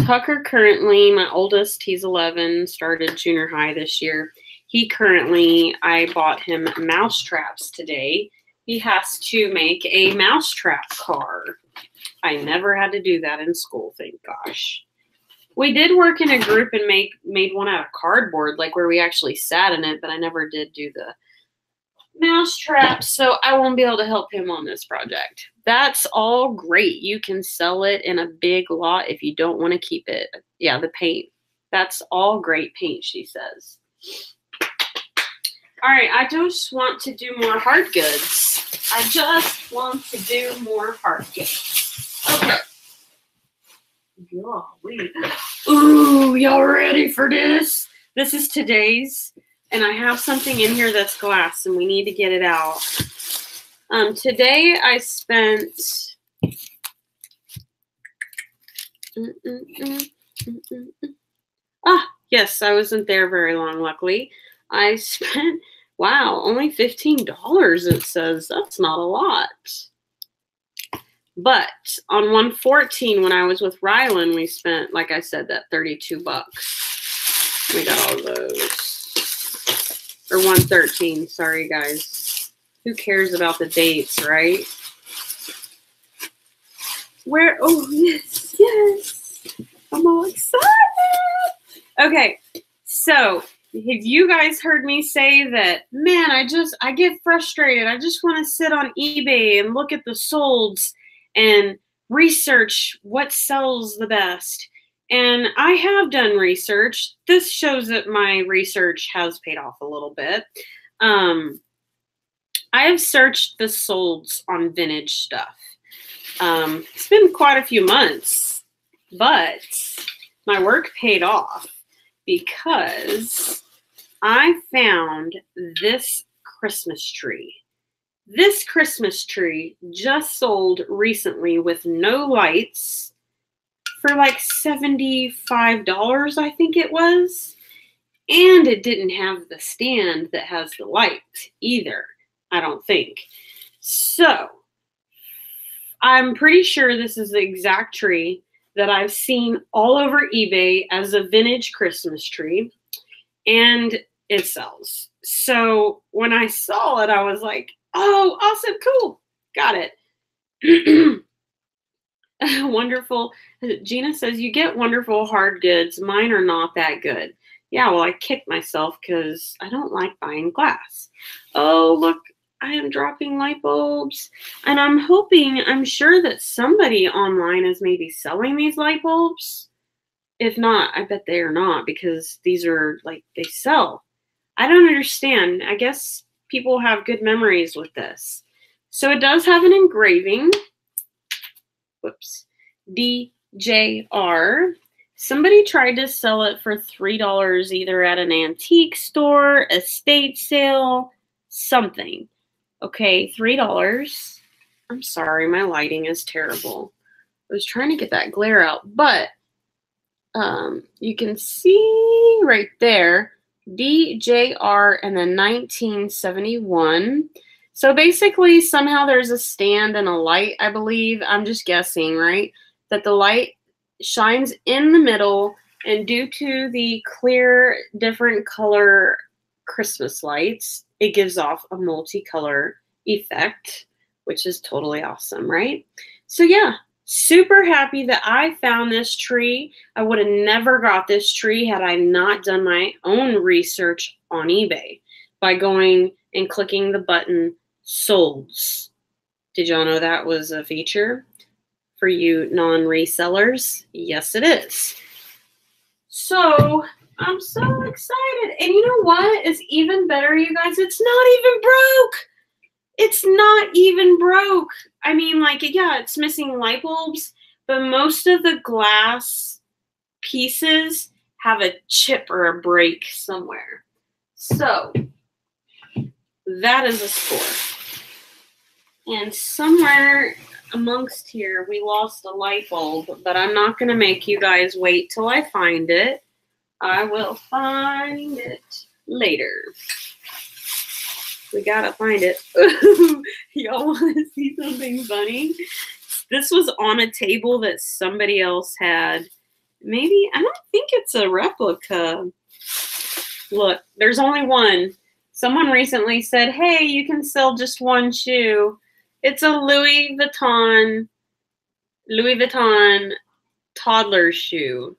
Speaker 1: Tucker currently, my oldest, he's 11, started junior high this year. He currently, I bought him mouse traps today. He has to make a mousetrap car. I never had to do that in school, thank gosh. We did work in a group and make made one out of cardboard, like where we actually sat in it, but I never did do the mouse traps, so I won't be able to help him on this project. That's all great. You can sell it in a big lot if you don't want to keep it. Yeah, the paint. That's all great paint, she says. All right, I just want to do more hard goods. I just want to do more hard goods. Okay. Golly. Ooh, y'all ready for this? This is today's and I have something in here that's glass and we need to get it out. Um, today I spent ah yes I wasn't there very long luckily I spent wow only $15 it says that's not a lot but on 114 when I was with Rylan we spent like I said that 32 bucks we got all those or 113. Sorry, guys. Who cares about the dates, right? Where? Oh, yes, yes. I'm all excited. Okay, so have you guys heard me say that, man, I just, I get frustrated. I just want to sit on eBay and look at the solds and research what sells the best. And I have done research. This shows that my research has paid off a little bit. Um, I have searched the solds on vintage stuff. Um, it's been quite a few months, but my work paid off because I found this Christmas tree. This Christmas tree just sold recently with no lights for like $75, I think it was. And it didn't have the stand that has the light either, I don't think. So, I'm pretty sure this is the exact tree that I've seen all over eBay as a vintage Christmas tree, and it sells. So, when I saw it, I was like, oh, awesome, cool, got it. wonderful. Gina says, You get wonderful hard goods. Mine are not that good. Yeah, well, I kicked myself because I don't like buying glass. Oh, look, I am dropping light bulbs. And I'm hoping, I'm sure that somebody online is maybe selling these light bulbs. If not, I bet they are not because these are like they sell. I don't understand. I guess people have good memories with this. So it does have an engraving whoops, DJR. Somebody tried to sell it for $3 either at an antique store, estate sale, something. Okay, $3. I'm sorry, my lighting is terrible. I was trying to get that glare out, but um, you can see right there, DJR and then 1971. So basically, somehow there's a stand and a light, I believe. I'm just guessing, right? That the light shines in the middle, and due to the clear, different color Christmas lights, it gives off a multicolor effect, which is totally awesome, right? So, yeah, super happy that I found this tree. I would have never got this tree had I not done my own research on eBay by going and clicking the button solds. Did y'all know that was a feature for you non resellers? Yes, it is. So I'm so excited. And you know what is even better, you guys? It's not even broke. It's not even broke. I mean, like, yeah, it's missing light bulbs, but most of the glass pieces have a chip or a break somewhere. So that is a score. And somewhere amongst here, we lost a light bulb, but I'm not going to make you guys wait till I find it. I will find it later. We gotta find it. Y'all want to see something funny? This was on a table that somebody else had. Maybe, I don't think it's a replica. Look, there's only one. Someone recently said, hey, you can sell just one shoe. It's a Louis Vuitton, Louis Vuitton toddler shoe.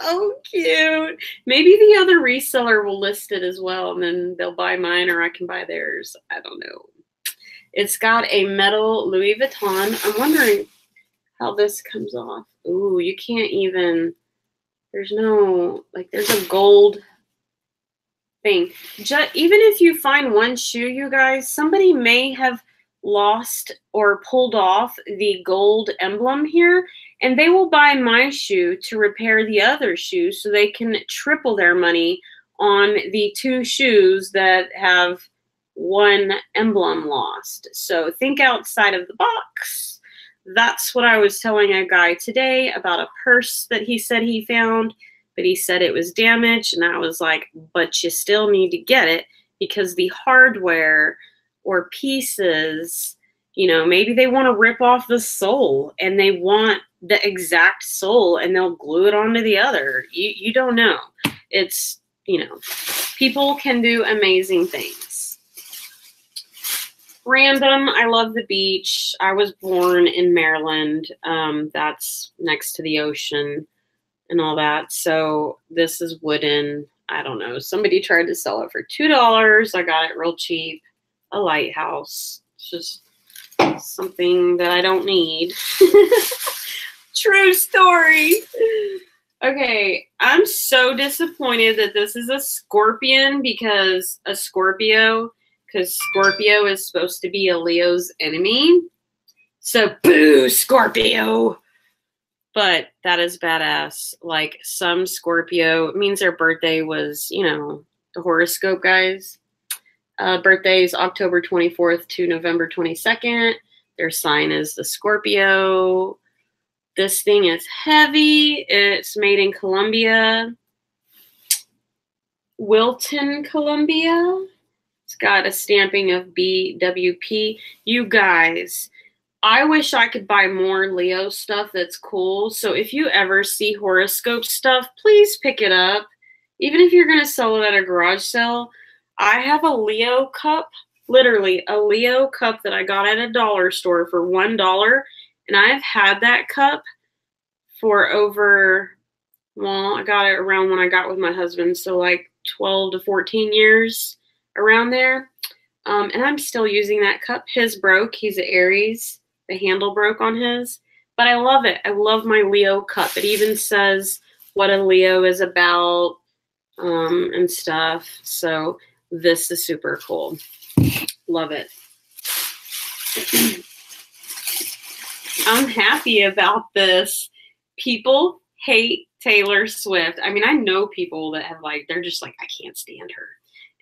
Speaker 1: So cute. Maybe the other reseller will list it as well, and then they'll buy mine or I can buy theirs. I don't know. It's got a metal Louis Vuitton. I'm wondering how this comes off. Ooh, you can't even, there's no, like there's a gold thing. Just, even if you find one shoe, you guys, somebody may have lost or pulled off the gold emblem here, and they will buy my shoe to repair the other shoe so they can triple their money on the two shoes that have one emblem lost. So think outside of the box. That's what I was telling a guy today about a purse that he said he found but he said it was damaged. And I was like, but you still need to get it because the hardware or pieces, you know, maybe they want to rip off the sole and they want the exact sole and they'll glue it onto the other. You, you don't know. It's, you know, people can do amazing things. Random, I love the beach. I was born in Maryland. Um, that's next to the ocean and all that. So this is wooden. I don't know. Somebody tried to sell it for two dollars. I got it real cheap. A lighthouse. It's just something that I don't need. True story. Okay, I'm so disappointed that this is a scorpion because a Scorpio, because Scorpio is supposed to be a Leo's enemy. So boo, Scorpio but that is badass. Like some Scorpio means their birthday was, you know, the horoscope guys. Uh, birthday is October 24th to November 22nd. Their sign is the Scorpio. This thing is heavy. It's made in Colombia, Wilton, Colombia. It's got a stamping of BWP. You guys, I wish I could buy more Leo stuff that's cool. So if you ever see horoscope stuff, please pick it up. Even if you're going to sell it at a garage sale, I have a Leo cup, literally a Leo cup that I got at a dollar store for $1. And I've had that cup for over, well, I got it around when I got with my husband. So like 12 to 14 years around there. Um, and I'm still using that cup. His broke. He's an Aries the handle broke on his. But I love it. I love my Leo cup. It even says what a Leo is about um, and stuff. So this is super cool. Love it. I'm happy about this. People hate Taylor Swift. I mean, I know people that have like, they're just like, I can't stand her.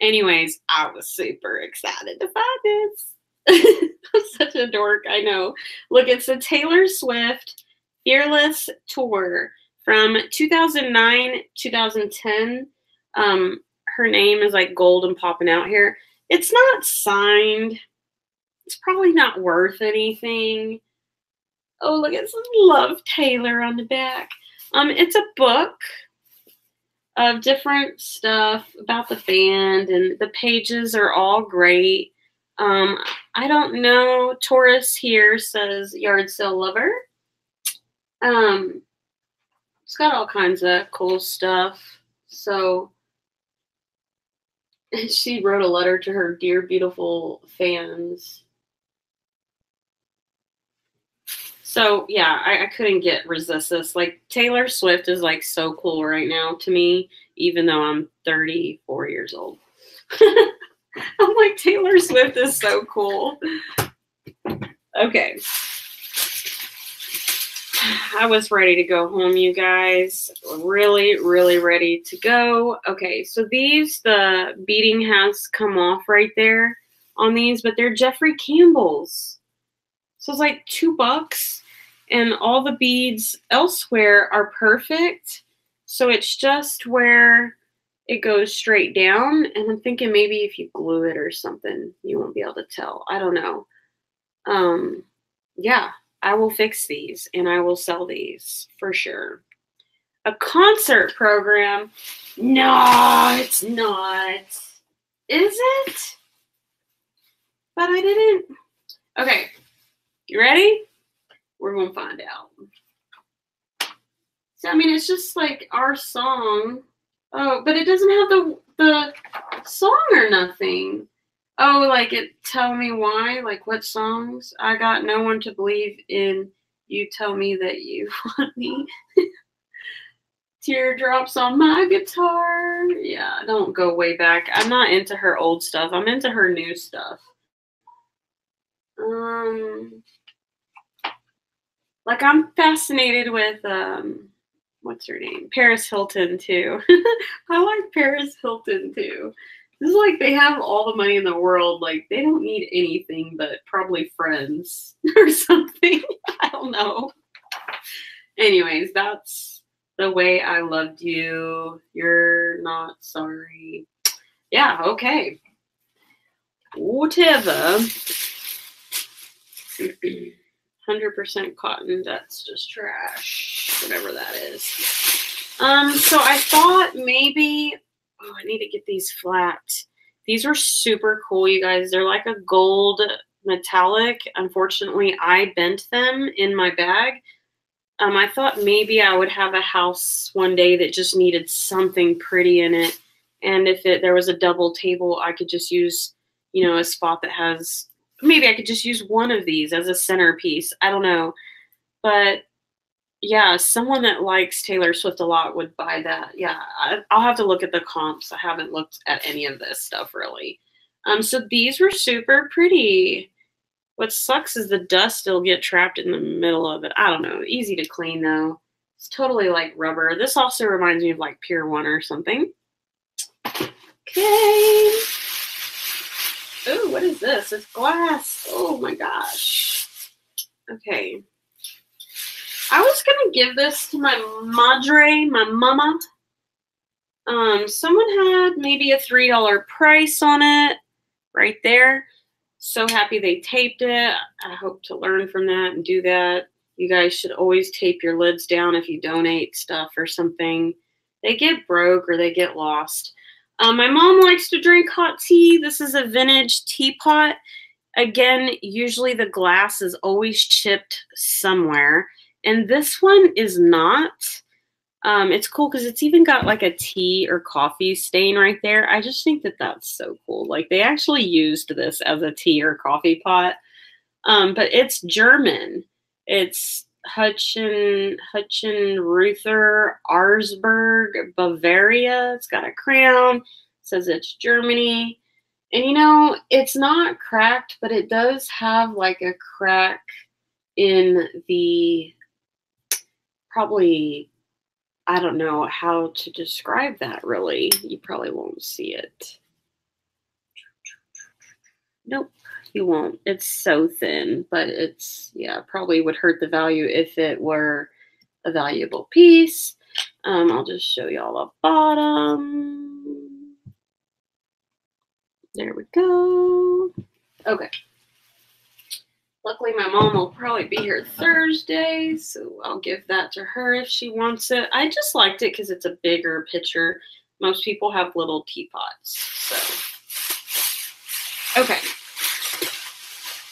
Speaker 1: Anyways, I was super excited to find this. I'm such a dork, I know. Look, it's the Taylor Swift Fearless Tour from 2009 2010. Um, her name is like gold and popping out here. It's not signed. It's probably not worth anything. Oh, look, it says Love Taylor on the back. Um, it's a book of different stuff about the band, and the pages are all great. Um, I don't know. Taurus here says yard sale lover. Um, it's got all kinds of cool stuff. So she wrote a letter to her dear beautiful fans. So yeah, I, I couldn't get resist this. Like Taylor Swift is like so cool right now to me, even though I'm 34 years old. I'm like, Taylor Swift is so cool. Okay. I was ready to go home, you guys. Really, really ready to go. Okay, so these, the beading has come off right there on these, but they're Jeffrey Campbell's. So it's like two bucks, and all the beads elsewhere are perfect. So it's just where it goes straight down. And I'm thinking maybe if you glue it or something, you won't be able to tell. I don't know. Um, yeah, I will fix these and I will sell these for sure. A concert program? No, it's not. Is it? But I didn't. Okay, you ready? We're going to find out. So, I mean, it's just like our song Oh, but it doesn't have the the song or nothing. Oh, like it tell me why, like what songs? I got no one to believe in. You tell me that you want me. Teardrops on my guitar. Yeah, don't go way back. I'm not into her old stuff. I'm into her new stuff. Um like I'm fascinated with um what's her name? Paris Hilton too. I like Paris Hilton too. This is like they have all the money in the world. Like they don't need anything but probably friends or something. I don't know. Anyways, that's the way I loved you. You're not sorry. Yeah, okay. Whatever. 100% cotton, that's just trash, whatever that is. Um, so I thought maybe, oh, I need to get these flat. These are super cool, you guys. They're like a gold metallic. Unfortunately, I bent them in my bag. Um, I thought maybe I would have a house one day that just needed something pretty in it. And if it, there was a double table, I could just use, you know, a spot that has maybe I could just use one of these as a centerpiece. I don't know. But yeah, someone that likes Taylor Swift a lot would buy that. Yeah, I, will have to look at the comps. I haven't looked at any of this stuff really. Um, so these were super pretty. What sucks is the dust will get trapped in the middle of it. I don't know. Easy to clean though. It's totally like rubber. This also reminds me of like Pier 1 or something. Okay. What is this? It's glass. Oh my gosh. Okay. I was gonna give this to my madre, my mama. Um, someone had maybe a three dollar price on it right there. So happy they taped it. I hope to learn from that and do that. You guys should always tape your lids down if you donate stuff or something. They get broke or they get lost. Um, my mom likes to drink hot tea. This is a vintage teapot. Again, usually the glass is always chipped somewhere. And this one is not. Um, it's cool because it's even got like a tea or coffee stain right there. I just think that that's so cool. Like they actually used this as a tea or coffee pot. Um, but it's German. It's Hutchin, Hutchin Ruther, Arzberg, Bavaria. It's got a crown. It says it's Germany. And you know, it's not cracked, but it does have like a crack in the probably I don't know how to describe that really. You probably won't see it. Nope you won't. It's so thin, but it's, yeah, probably would hurt the value if it were a valuable piece. Um, I'll just show y'all the bottom. There we go. Okay. Luckily, my mom will probably be here Thursday, so I'll give that to her if she wants it. I just liked it because it's a bigger picture. Most people have little teapots, so. Okay.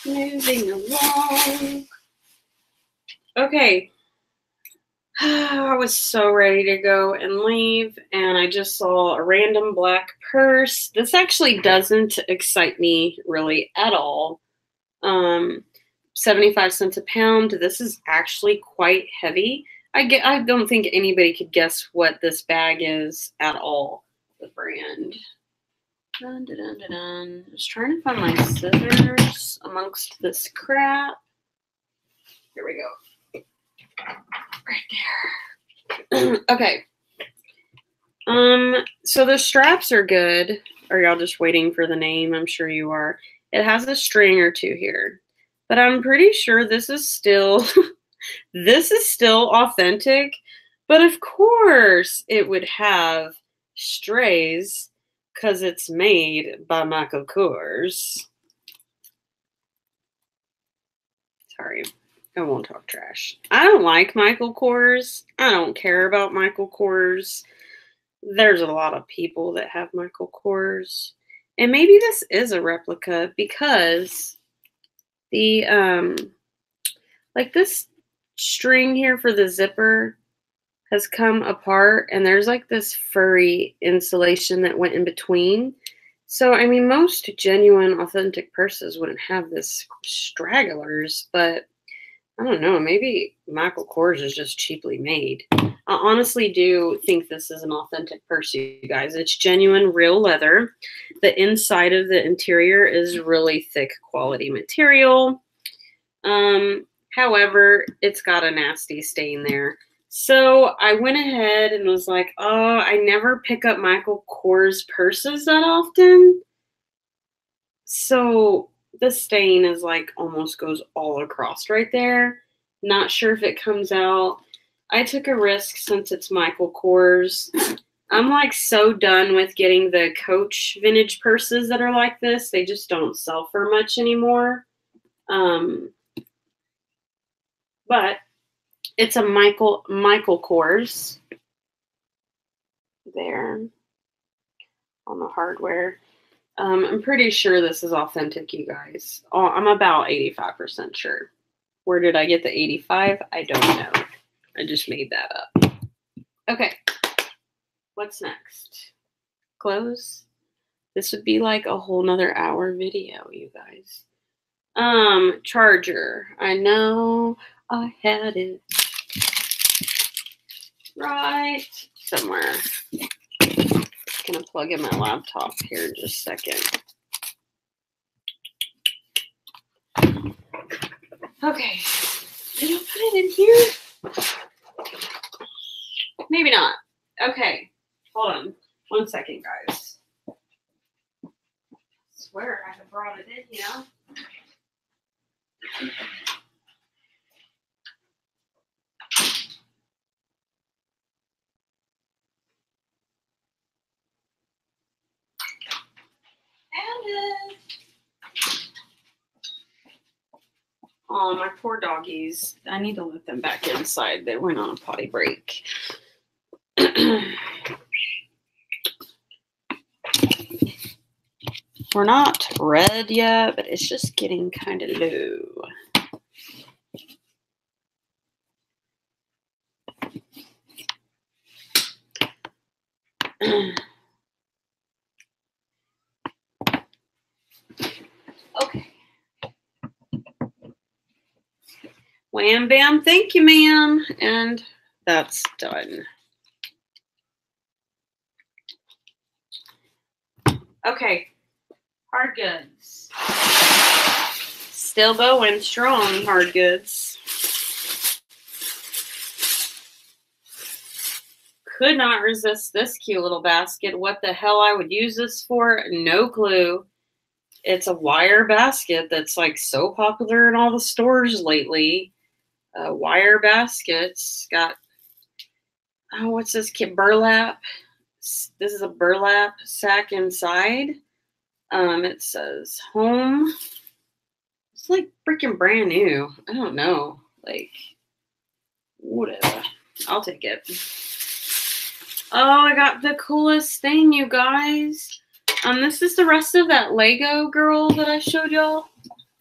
Speaker 1: Moving along. Okay. I was so ready to go and leave, and I just saw a random black purse. This actually doesn't excite me really at all. Um, 75 cents a pound. This is actually quite heavy. I get I don't think anybody could guess what this bag is at all. The brand. Dun, dun, dun, dun, dun. I was trying to find my scissors amongst this crap. Here we go. Right there. okay. Um, so the straps are good. Are y'all just waiting for the name? I'm sure you are. It has a string or two here. But I'm pretty sure this is still this is still authentic. But of course it would have strays because it's made by Michael Kors. Sorry, I won't talk trash. I don't like Michael Kors. I don't care about Michael Kors. There's a lot of people that have Michael Kors. And maybe this is a replica because the, um, like this string here for the zipper has come apart and there's like this furry insulation that went in between. So, I mean, most genuine, authentic purses wouldn't have this stragglers, but I don't know. Maybe Michael Kors is just cheaply made. I honestly do think this is an authentic purse, you guys. It's genuine, real leather. The inside of the interior is really thick quality material. Um, however, it's got a nasty stain there. So I went ahead and was like, oh, I never pick up Michael Kors purses that often. So the stain is like almost goes all across right there. Not sure if it comes out. I took a risk since it's Michael Kors. I'm like so done with getting the Coach vintage purses that are like this. They just don't sell for much anymore. Um, but it's a Michael Michael Kors there on the hardware. Um, I'm pretty sure this is authentic, you guys. Oh, I'm about 85% sure. Where did I get the 85? I don't know. I just made that up. Okay. What's next? Close. This would be like a whole nother hour video, you guys. Um, charger. I know I had it right somewhere. I'm gonna plug in my laptop here in just a second. Okay, did I put it in here? Maybe not. Okay, hold on one second, guys. I swear I have brought it in, you know? Oh, my poor doggies. I need to let them back inside. They went on a potty break. We're not red yet, but it's just getting kind of low. Okay. Wham bam, thank you, ma'am. And that's done. Okay, hard goods. Still going strong, hard goods. Could not resist this cute little basket. What the hell I would use this for? No clue. It's a wire basket that's like so popular in all the stores lately. Uh, wire baskets. Got, oh, what's this kit? Burlap this is a burlap sack inside. Um, it says home. It's like freaking brand new. I don't know. Like, whatever. I'll take it. Oh, I got the coolest thing, you guys. Um, this is the rest of that Lego girl that I showed y'all.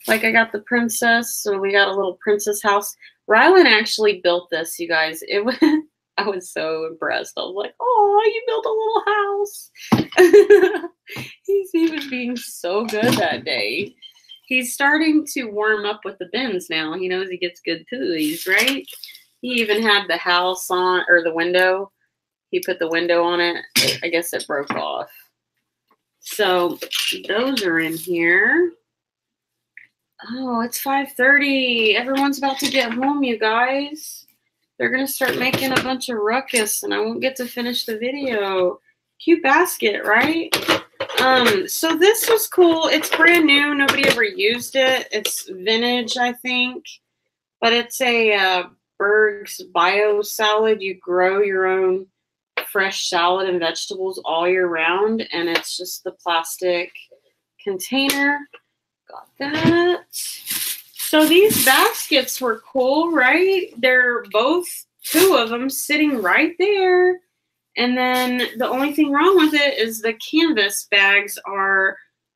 Speaker 1: Like I got the princess, so we got a little princess house. Rylan actually built this, you guys. It was I was so impressed. I was like, "Oh, you built a little house." He's he was being so good that day. He's starting to warm up with the bins now. He knows he gets good toys, right? He even had the house on or the window. He put the window on it. I guess it broke off. So those are in here. Oh, it's 5:30. Everyone's about to get home, you guys. They're going to start making a bunch of ruckus and I won't get to finish the video. Cute basket, right? Um, so this was cool. It's brand new. Nobody ever used it. It's vintage, I think. But it's a uh, Berg's Bio Salad. You grow your own fresh salad and vegetables all year round. And it's just the plastic container. Got that. So these baskets were cool, right? They're both two of them sitting right there. And then the only thing wrong with it is the canvas bags are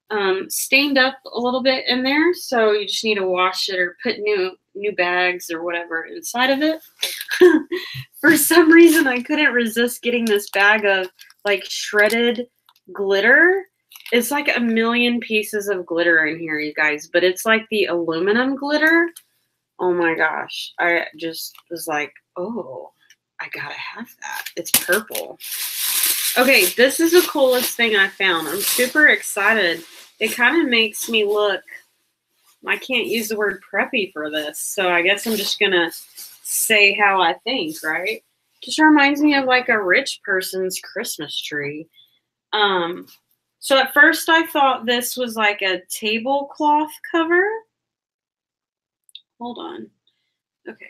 Speaker 1: um, stained up a little bit in there. So you just need to wash it or put new new bags or whatever inside of it. For some reason, I couldn't resist getting this bag of like shredded glitter. It's like a million pieces of glitter in here, you guys, but it's like the aluminum glitter. Oh my gosh. I just was like, oh, I gotta have that. It's purple. Okay, this is the coolest thing I found. I'm super excited. It kind of makes me look, I can't use the word preppy for this, so I guess I'm just gonna say how I think, right? Just reminds me of like a rich person's Christmas tree. Um, so at first I thought this was like a tablecloth cover. Hold on. Okay.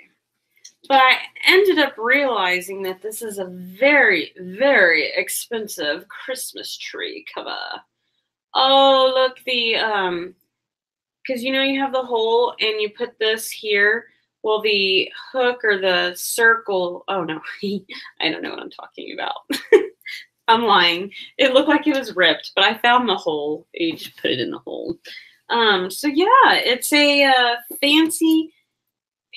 Speaker 1: But I ended up realizing that this is a very, very expensive Christmas tree cover. Oh, look, the, um, because you know you have the hole and you put this here. Well, the hook or the circle, oh no, I don't know what I'm talking about. I'm lying. It looked like it was ripped, but I found the hole. You just put it in the hole. Um, so yeah, it's a uh, fancy,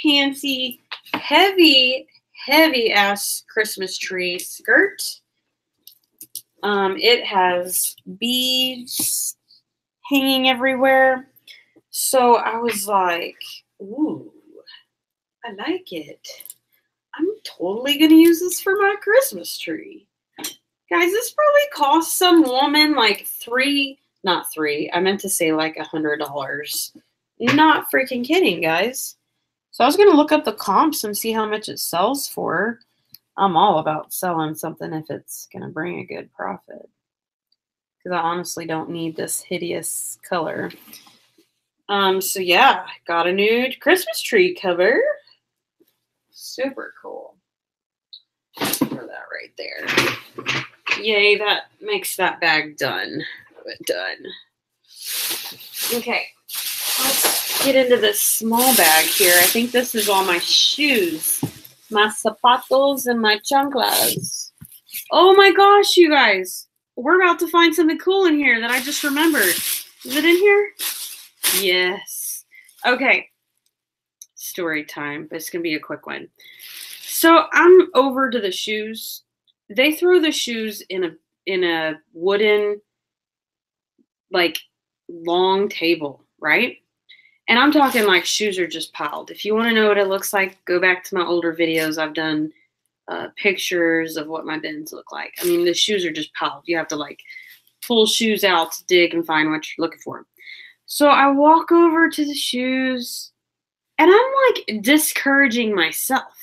Speaker 1: fancy heavy, heavy ass Christmas tree skirt. Um, it has beads hanging everywhere. So I was like, ooh, I like it. I'm totally going to use this for my Christmas tree. Guys, this probably cost some woman like three, not three, I meant to say like a hundred dollars. Not freaking kidding, guys. So I was going to look up the comps and see how much it sells for. I'm all about selling something if it's going to bring a good profit. Because I honestly don't need this hideous color. Um, so yeah, got a new Christmas tree cover. Super cool. Throw that right there. Yay, that makes that bag done. Done. Okay, let's get into this small bag here. I think this is all my shoes, my zapatos, and my chanclas. Oh my gosh, you guys. We're about to find something cool in here that I just remembered. Is it in here? Yes. Okay. Story time, but it's going to be a quick one. So I'm over to the shoes. They throw the shoes in a in a wooden like long table, right? And I'm talking like shoes are just piled. If you want to know what it looks like, go back to my older videos. I've done uh, pictures of what my bins look like. I mean, the shoes are just piled. You have to like pull shoes out to dig and find what you're looking for. So I walk over to the shoes and I'm like discouraging myself.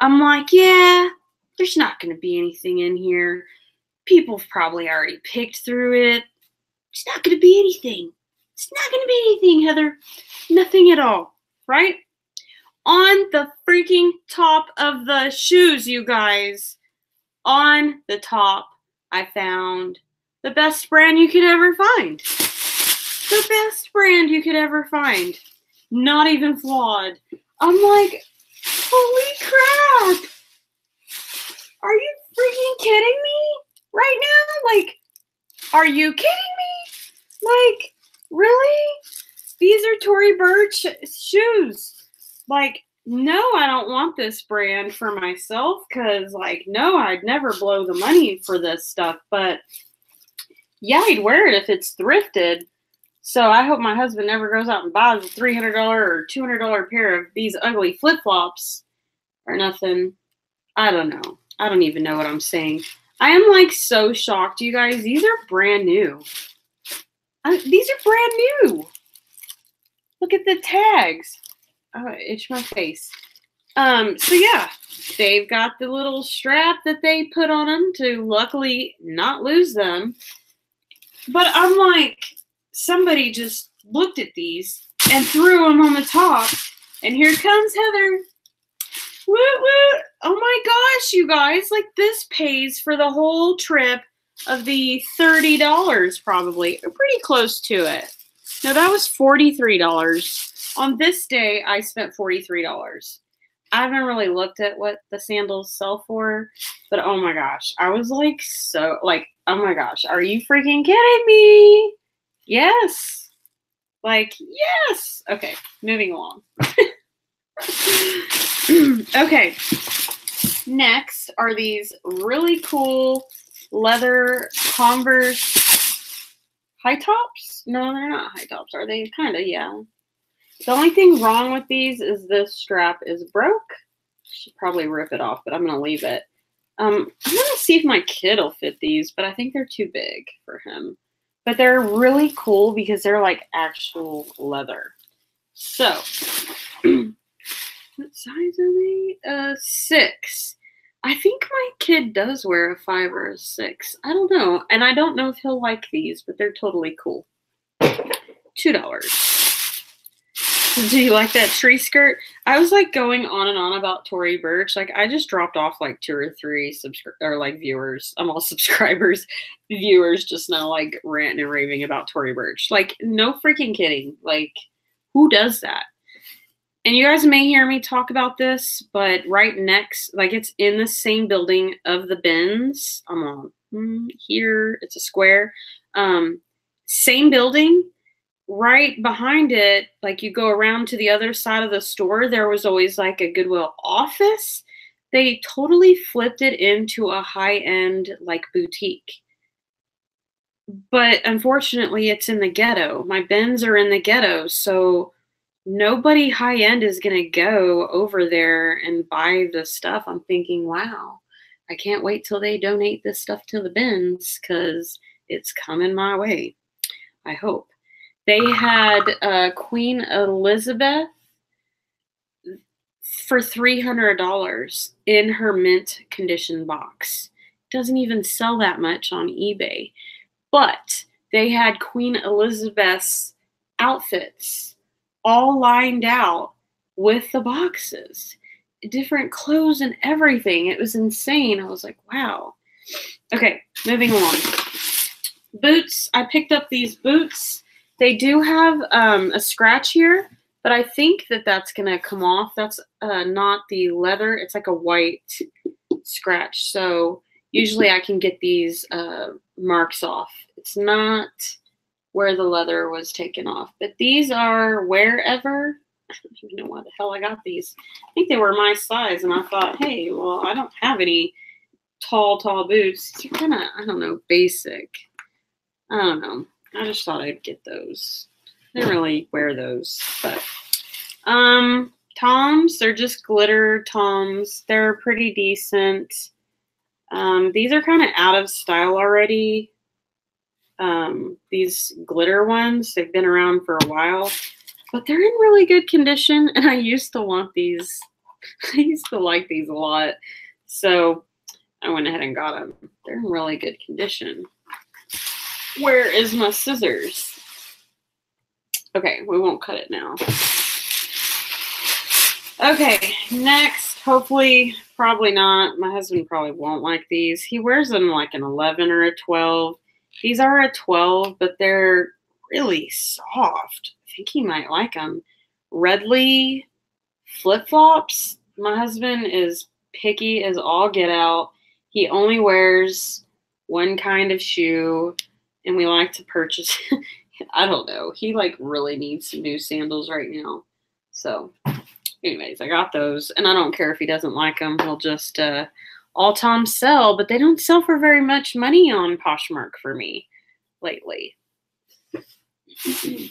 Speaker 1: I'm like, yeah, there's not going to be anything in here. People have probably already picked through it. It's not going to be anything. It's not going to be anything, Heather. Nothing at all, right? On the freaking top of the shoes, you guys. On the top, I found the best brand you could ever find. The best brand you could ever find. Not even flawed. I'm like, holy crap. Are you freaking kidding me right now? Like, are you kidding me? Like, really? these are Tory Burch shoes. Like, no, I don't want this brand for myself because, like, no, I'd never blow the money for this stuff. But yeah, I'd wear it if it's thrifted. So I hope my husband never goes out and buys a $300 or $200 pair of these ugly flip flops or nothing. I don't know. I don't even know what I'm saying. I am like so shocked, you guys. These are brand new. I, these are brand new. Look at the tags. Oh, I itch my face. Um, so yeah, they've got the little strap that they put on them to luckily not lose them. But I'm like, somebody just looked at these and threw them on the top. And here comes Heather. Woo woo. Oh my gosh, you guys. Like this pays for the whole trip of the $30 probably. Pretty close to it. No, that was $43. On this day, I spent $43. I haven't really looked at what the sandals sell for, but oh my gosh, I was like so like, oh my gosh, are you freaking kidding me? Yes. Like, yes. Okay, moving along. okay. Next are these really cool leather Converse high tops. No, they're not high tops, are they? Kind of, yeah. The only thing wrong with these is this strap is broke. Should probably rip it off, but I'm gonna leave it. Um, I'm gonna see if my kid will fit these, but I think they're too big for him. But they're really cool because they're like actual leather. So, what size are they? Uh, six. I think my kid does wear a five or a six. I don't know. And I don't know if he'll like these, but they're totally cool. Two dollars. Do you like that tree skirt? I was like going on and on about Tory Burch. Like I just dropped off like two or three subscri- or like viewers. I'm all subscribers, viewers just now like ranting and raving about Tory Burch. Like no freaking kidding. Like who does that? And you guys may hear me talk about this, but right next, like it's in the same building of the bins. I'm on hmm, here. It's a square. Um, same building right behind it, like you go around to the other side of the store, there was always like a Goodwill office. They totally flipped it into a high end like boutique. But unfortunately, it's in the ghetto. My bins are in the ghetto. So nobody high end is going to go over there and buy the stuff. I'm thinking, wow, I can't wait till they donate this stuff to the bins because it's coming my way. I hope. They had uh, Queen Elizabeth for $300 in her mint condition box. Doesn't even sell that much on eBay. But they had Queen Elizabeth's outfits all lined out with the boxes, different clothes and everything. It was insane. I was like, wow. Okay, moving along. Boots. I picked up these boots they do have um, a scratch here, but I think that that's going to come off. That's uh, not the leather. It's like a white scratch. So usually I can get these uh, marks off. It's not where the leather was taken off. But these are wherever. I don't even know why the hell I got these. I think they were my size, and I thought, hey, well, I don't have any tall, tall boots. They're kind of, I don't know, basic. I don't know. I just thought I'd get those. I didn't really wear those, but um, Toms, they're just glitter Toms. They're pretty decent. Um, these are kind of out of style already. Um, these glitter ones, they've been around for a while, but they're in really good condition. And I used to want these. I used to like these a lot. So I went ahead and got them. They're in really good condition. Where is my scissors? Okay, we won't cut it now. Okay, next, hopefully, probably not. My husband probably won't like these. He wears them like an 11 or a 12. These are a 12, but they're really soft. I think he might like them. Redley flip flops. My husband is picky as all get out. He only wears one kind of shoe and we like to purchase I don't know. He like really needs some new sandals right now. So, anyways, I got those, and I don't care if he doesn't like them. He'll just uh, all Tom sell, but they don't sell for very much money on Poshmark for me lately.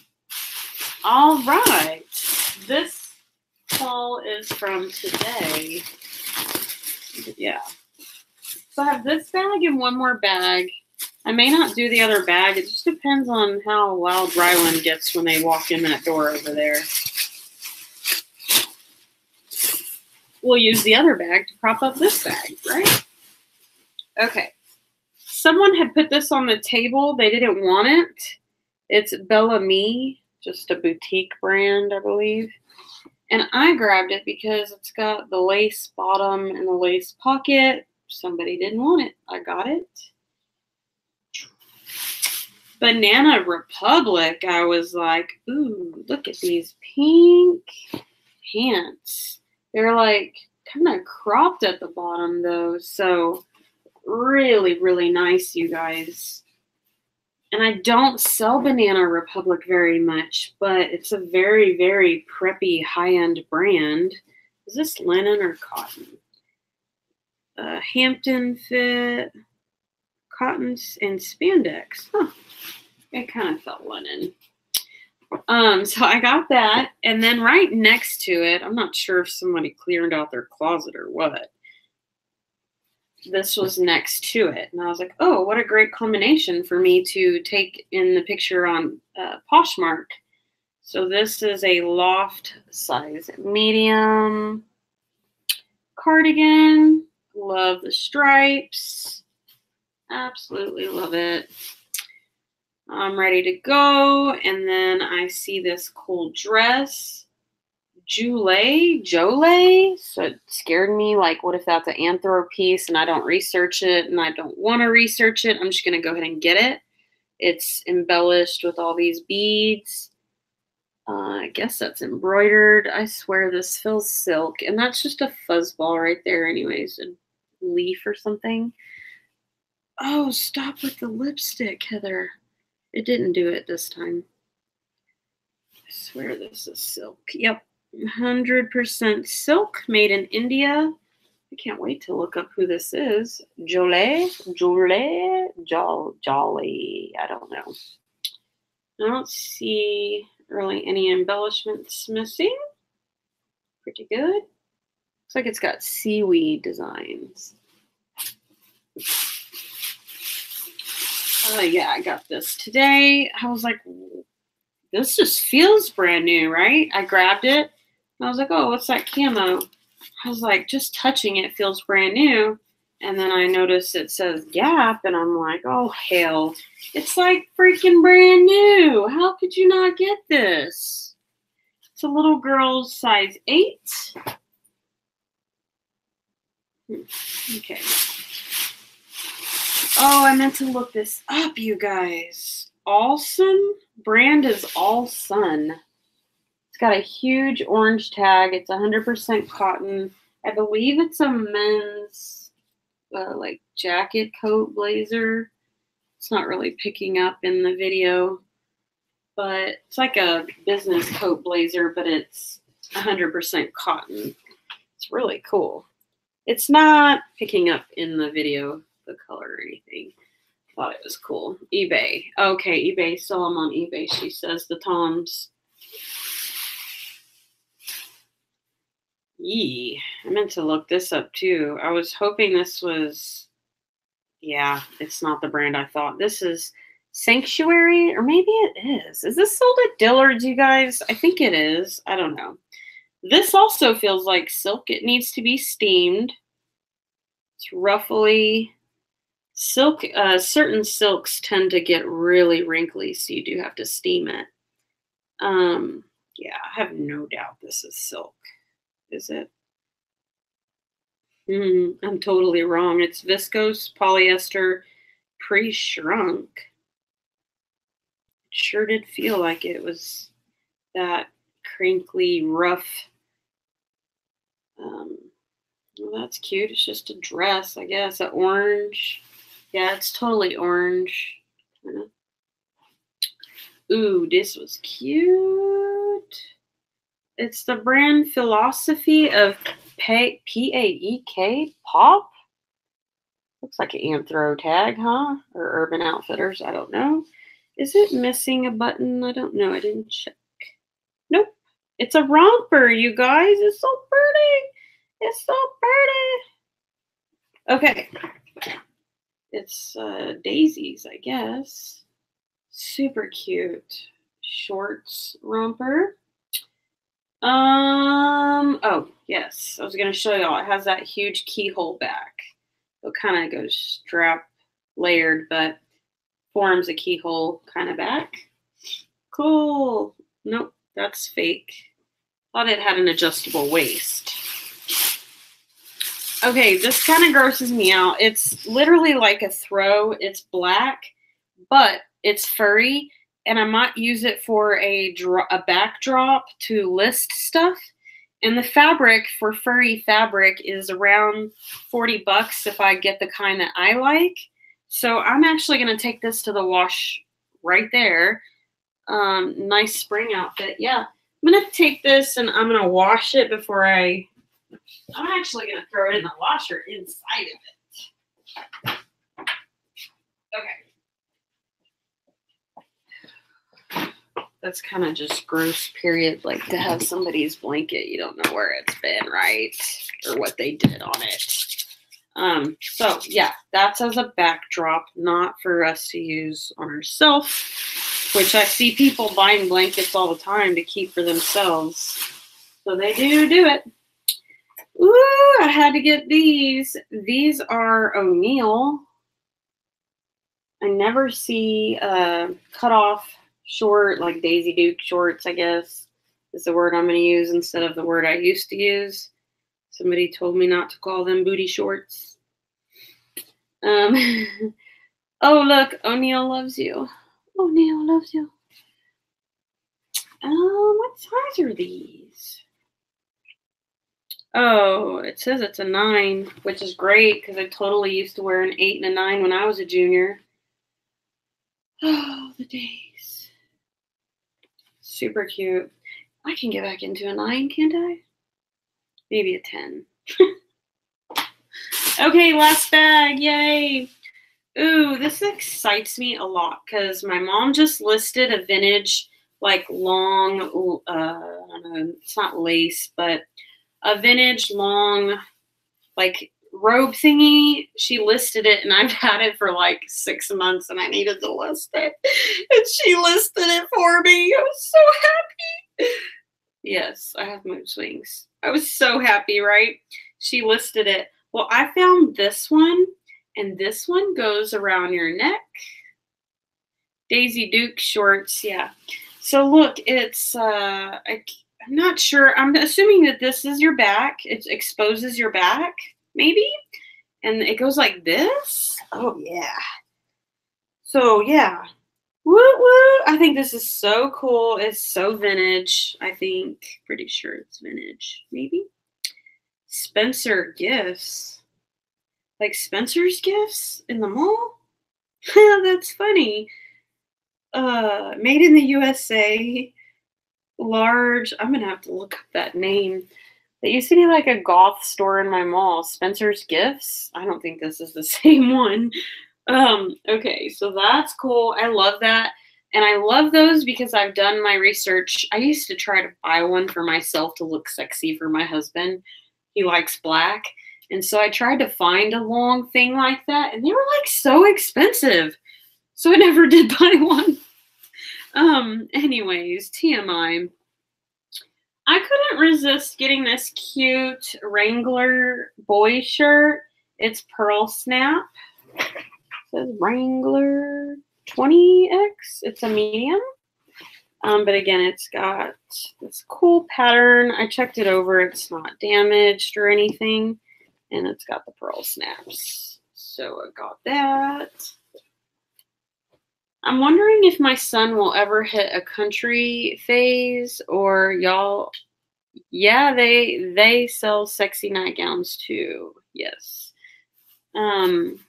Speaker 1: all right, this haul is from today. Yeah. So I have this bag and one more bag. I may not do the other bag. It just depends on how loud Rylan gets when they walk in that door over there. We'll use the other bag to prop up this bag, right? Okay. Someone had put this on the table. They didn't want it. It's Bella Me, just a boutique brand, I believe. And I grabbed it because it's got the lace bottom and the lace pocket. Somebody didn't want it. I got it. Banana Republic, I was like, ooh, look at these pink pants. They're like kind of cropped at the bottom though. So really, really nice, you guys. And I don't sell Banana Republic very much, but it's a very, very preppy high-end brand. Is this linen or cotton? Uh, Hampton Fit, cottons, and spandex. Huh it kind of felt linen. Um, so I got that, and then right next to it, I'm not sure if somebody cleared out their closet or what. This was next to it, and I was like, "Oh, what a great combination for me to take in the picture on uh, Poshmark." So this is a loft size medium cardigan. Love the stripes. Absolutely love it. I'm ready to go. And then I see this cool dress. Jule, Jole. So it scared me. Like, what if that's an anthro piece and I don't research it and I don't want to research it? I'm just going to go ahead and get it. It's embellished with all these beads. Uh, I guess that's embroidered. I swear this feels silk. And that's just a fuzz ball right there, anyways. A leaf or something. Oh, stop with the lipstick, Heather. It didn't do it this time. I swear this is silk. Yep, 100% silk made in India. I can't wait to look up who this is. Jolie, Jolie, Jol, Jolly. I don't know. I don't see really any embellishments missing. Pretty good. Looks like it's got seaweed designs. Oh, yeah, I got this today. I was like, this just feels brand new, right? I grabbed it. I was like, oh, what's that camo? I was like, just touching it feels brand new. And then I noticed it says Gap, and I'm like, oh, hell. It's like freaking brand new. How could you not get this? It's a little girl's size 8. Hmm, okay. Oh, I meant to look this up, you guys. Allsun brand is All Sun. It's got a huge orange tag. It's 100% cotton. I believe it's a men's uh, like jacket coat blazer. It's not really picking up in the video, but it's like a business coat blazer, but it's 100% cotton. It's really cool. It's not picking up in the video the color or anything. Thought it was cool. eBay. Okay, eBay. Saw them on eBay. She says the Toms. Yee. I meant to look this up too. I was hoping this was. Yeah, it's not the brand I thought. This is Sanctuary, or maybe it is. Is this sold at Dillard's, you guys? I think it is. I don't know. This also feels like silk. It needs to be steamed. It's roughly Silk, uh, certain silks tend to get really wrinkly, so you do have to steam it. Um, yeah, I have no doubt this is silk. Is it? Mm, I'm totally wrong. It's viscose polyester pre-shrunk. It sure did feel like it was that crinkly, rough. Um, well, that's cute. It's just a dress, I guess. An orange. Yeah, it's totally orange. Ooh, this was cute. It's the brand philosophy of P A E K pop. Looks like an anthro tag, huh? Or Urban Outfitters. I don't know. Is it missing a button? I don't know. I didn't check. Nope. It's a romper, you guys. It's so pretty. It's so pretty. Okay. It's uh, daisies, I guess. Super cute. Shorts romper. Um, oh, yes. I was going to show y'all. It has that huge keyhole back. It kind of goes strap layered, but forms a keyhole kind of back. Cool. Nope, that's fake. Thought it had an adjustable waist. Okay, this kind of grosses me out. It's literally like a throw. It's black, but it's furry, and I might use it for a a backdrop to list stuff. And the fabric for furry fabric is around 40 bucks if I get the kind that I like. So I'm actually going to take this to the wash right there. Um, nice spring outfit. Yeah, I'm going to take this and I'm going to wash it before I, I'm actually going to throw it in the washer inside of it. Okay. That's kind of just gross, period. Like to have somebody's blanket, you don't know where it's been, right? Or what they did on it. Um, so yeah, that's as a backdrop, not for us to use on ourselves, which I see people buying blankets all the time to keep for themselves. So they do do it. Ooh, I had to get these. These are O'Neill. I never see uh, cut off short, like Daisy Duke shorts, I guess is the word I'm going to use instead of the word I used to use. Somebody told me not to call them booty shorts. Um, oh, look, O'Neill loves you. O'Neill loves you. Um, what size are these? Oh, it says it's a nine, which is great because I totally used to wear an eight and a nine when I was a junior. Oh, the days. Super cute. I can get back into a nine, can't I? maybe a 10. okay, last bag. Yay. Ooh, this excites me a lot because my mom just listed a vintage, like long, uh, I don't know, it's not lace, but a vintage long, like robe thingy. She listed it and I've had it for like six months and I needed to list it. And she listed it for me. I was so happy. Yes, I have mood swings. I was so happy, right? She listed it. Well, I found this one, and this one goes around your neck. Daisy Duke shorts, yeah. So look, it's, uh, I, I'm not sure. I'm assuming that this is your back. It exposes your back, maybe? And it goes like this. Oh, yeah. So, yeah. Woo woo! I think this is so cool. It's so vintage. I think. Pretty sure it's vintage. Maybe. Spencer gifts. Like Spencer's gifts in the mall? That's funny. Uh, made in the USA. Large. I'm gonna have to look up that name. That used to be like a goth store in my mall. Spencer's Gifts. I don't think this is the same one. Um, okay, so that's cool. I love that. And I love those because I've done my research. I used to try to buy one for myself to look sexy for my husband. He likes black. And so I tried to find a long thing like that, and they were like so expensive. So I never did buy one. Um, anyways, TMI. I couldn't resist getting this cute Wrangler boy shirt. It's pearl snap says Wrangler 20X. It's a medium. Um, but again, it's got this cool pattern. I checked it over. It's not damaged or anything. And it's got the pearl snaps. So I got that. I'm wondering if my son will ever hit a country phase or y'all yeah, they they sell sexy nightgowns too. Yes. Um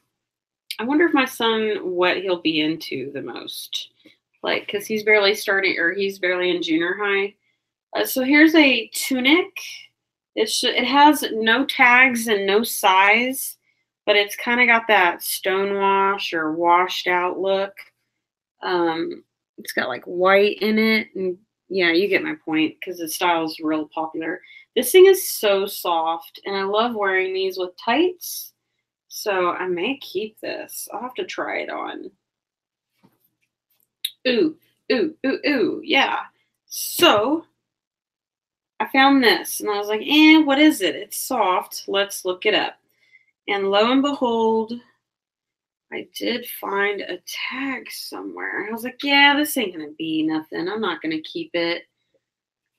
Speaker 1: I wonder if my son, what he'll be into the most. like because he's barely starting or he's barely in junior high. Uh, so here's a tunic. It's it has no tags and no size, but it's kind of got that stonewash or washed out look. Um, it's got like white in it, and yeah, you get my point because the style is real popular. This thing is so soft, and I love wearing these with tights. So I may keep this. I'll have to try it on. Ooh, ooh, ooh, ooh, yeah. So I found this and I was like, eh, what is it? It's soft. Let's look it up. And lo and behold, I did find a tag somewhere. I was like, yeah, this ain't gonna be nothing. I'm not gonna keep it.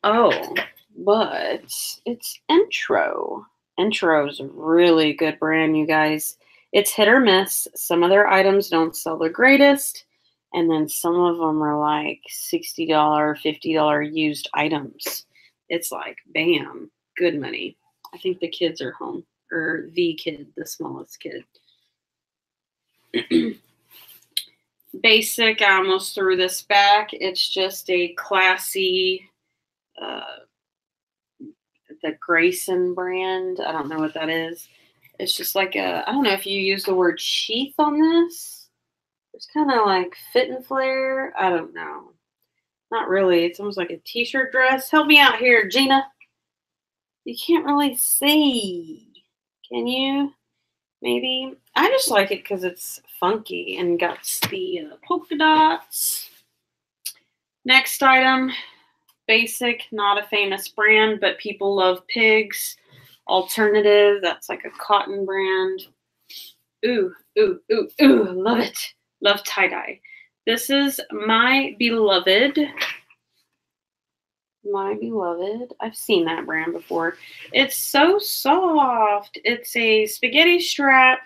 Speaker 1: Oh, but it's Intro. Intro's is a really good brand, you guys. It's hit or miss. Some of their items don't sell the greatest and then some of them are like $60 $50 used items it's like bam good money i think the kids are home or the kid the smallest kid basic i almost threw this back it's just a classy uh, the grayson brand i don't know what that is it's just like a i don't know if you use the word sheath on this it's kind of like fit and flare. I don't know. Not really. It's almost like a t-shirt dress. Help me out here, Gina. You can't really see. Can you? Maybe. I just like it because it's funky and got the uh, polka dots. Next item. Basic, not a famous brand, but people love pigs. Alternative, that's like a cotton brand. Ooh, ooh, ooh, ooh, love it. Love tie-dye. This is My Beloved. My Beloved. I've seen that brand before. It's so soft. It's a spaghetti strap,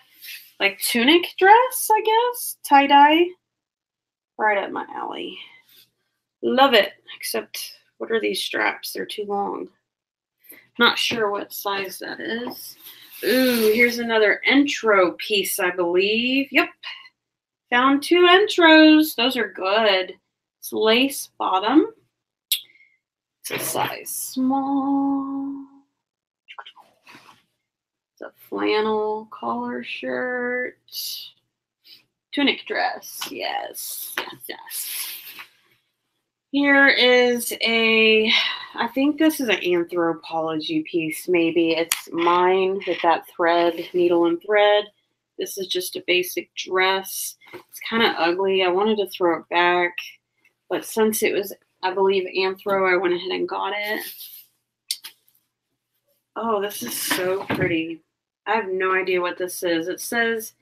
Speaker 1: like tunic dress, I guess. Tie-dye. Right up my alley. Love it. Except, what are these straps? They're too long. Not sure what size that is. Ooh, here's another intro piece, I believe. Yep, Found two intros. Those are good. It's lace bottom. It's a size small. It's a flannel collar shirt. Tunic dress. Yes. Yes, yes. Here is a, I think this is an Anthropologie piece, maybe. It's mine with that thread, needle and thread. This is just a basic dress. It's kind of ugly. I wanted to throw it back, but since it was, I believe, Anthro, I went ahead and got it. Oh, this is so pretty. I have no idea what this is. It says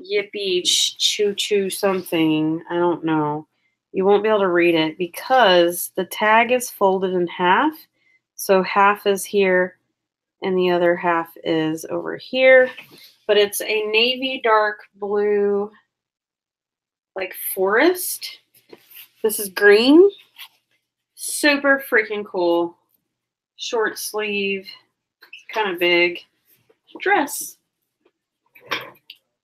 Speaker 1: yippee choo choo something. I don't know. You won't be able to read it because the tag is folded in half. So half is here and the other half is over here but it's a navy dark blue, like forest. This is green. Super freaking cool. Short sleeve, kind of big dress.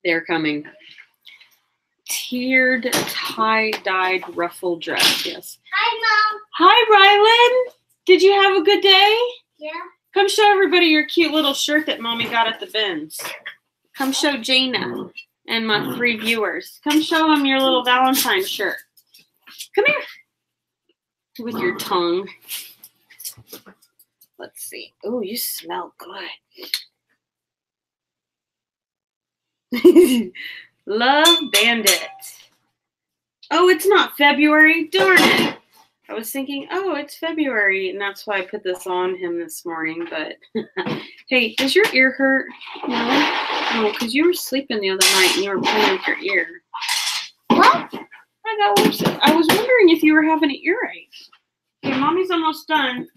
Speaker 1: They're coming. Tiered tie-dyed ruffle dress. Yes.
Speaker 2: Hi, Mom.
Speaker 1: Hi, Rylan. Did you have a good day?
Speaker 2: Yeah.
Speaker 1: Come show everybody your cute little shirt that mommy got at the bins. Come show Jaina and my three viewers. Come show them your little Valentine shirt. Come here. With your tongue. Let's see. Oh, you smell good. Love Bandit. Oh, it's not February. Darn it. I was thinking, oh, it's February, and that's why I put this on him this morning. But hey, does your ear hurt? No, oh, no, because you were sleeping the other night and you were playing with your ear.
Speaker 2: What?
Speaker 1: I got. I was wondering if you were having an earache. Okay, mommy's almost done.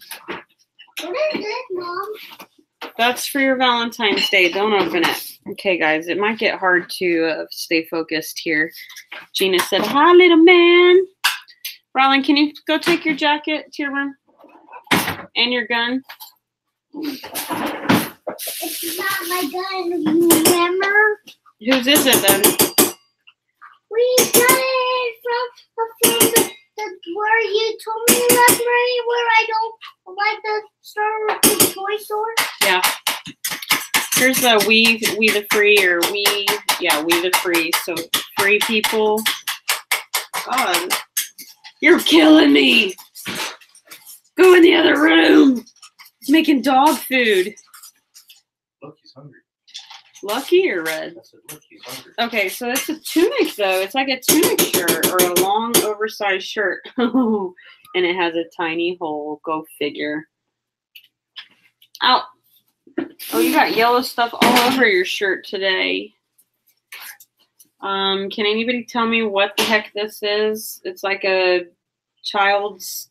Speaker 2: What is this, Mom?
Speaker 1: That's for your Valentine's Day. Don't open it. Okay, guys, it might get hard to uh, stay focused here. Gina said, "Hi, little man." Rylan, can you go take your jacket to your room? And your gun?
Speaker 2: It's not my gun, remember?
Speaker 1: Whose is it then?
Speaker 2: We got it from a friend Where you told me last night where I don't like the store with the toy store?
Speaker 1: Yeah. Here's the we we the free or we yeah we the free so free people. God, you're killing me. Go in the other room. Making dog food. Lucky or red?
Speaker 3: I said, look, he's hungry.
Speaker 1: Okay, so it's a tunic though. It's like a tunic shirt or a long oversized shirt. and it has a tiny hole. Go figure. Out. Oh, you got yellow stuff all over your shirt today. Um, can anybody tell me what the heck this is? It's like a child's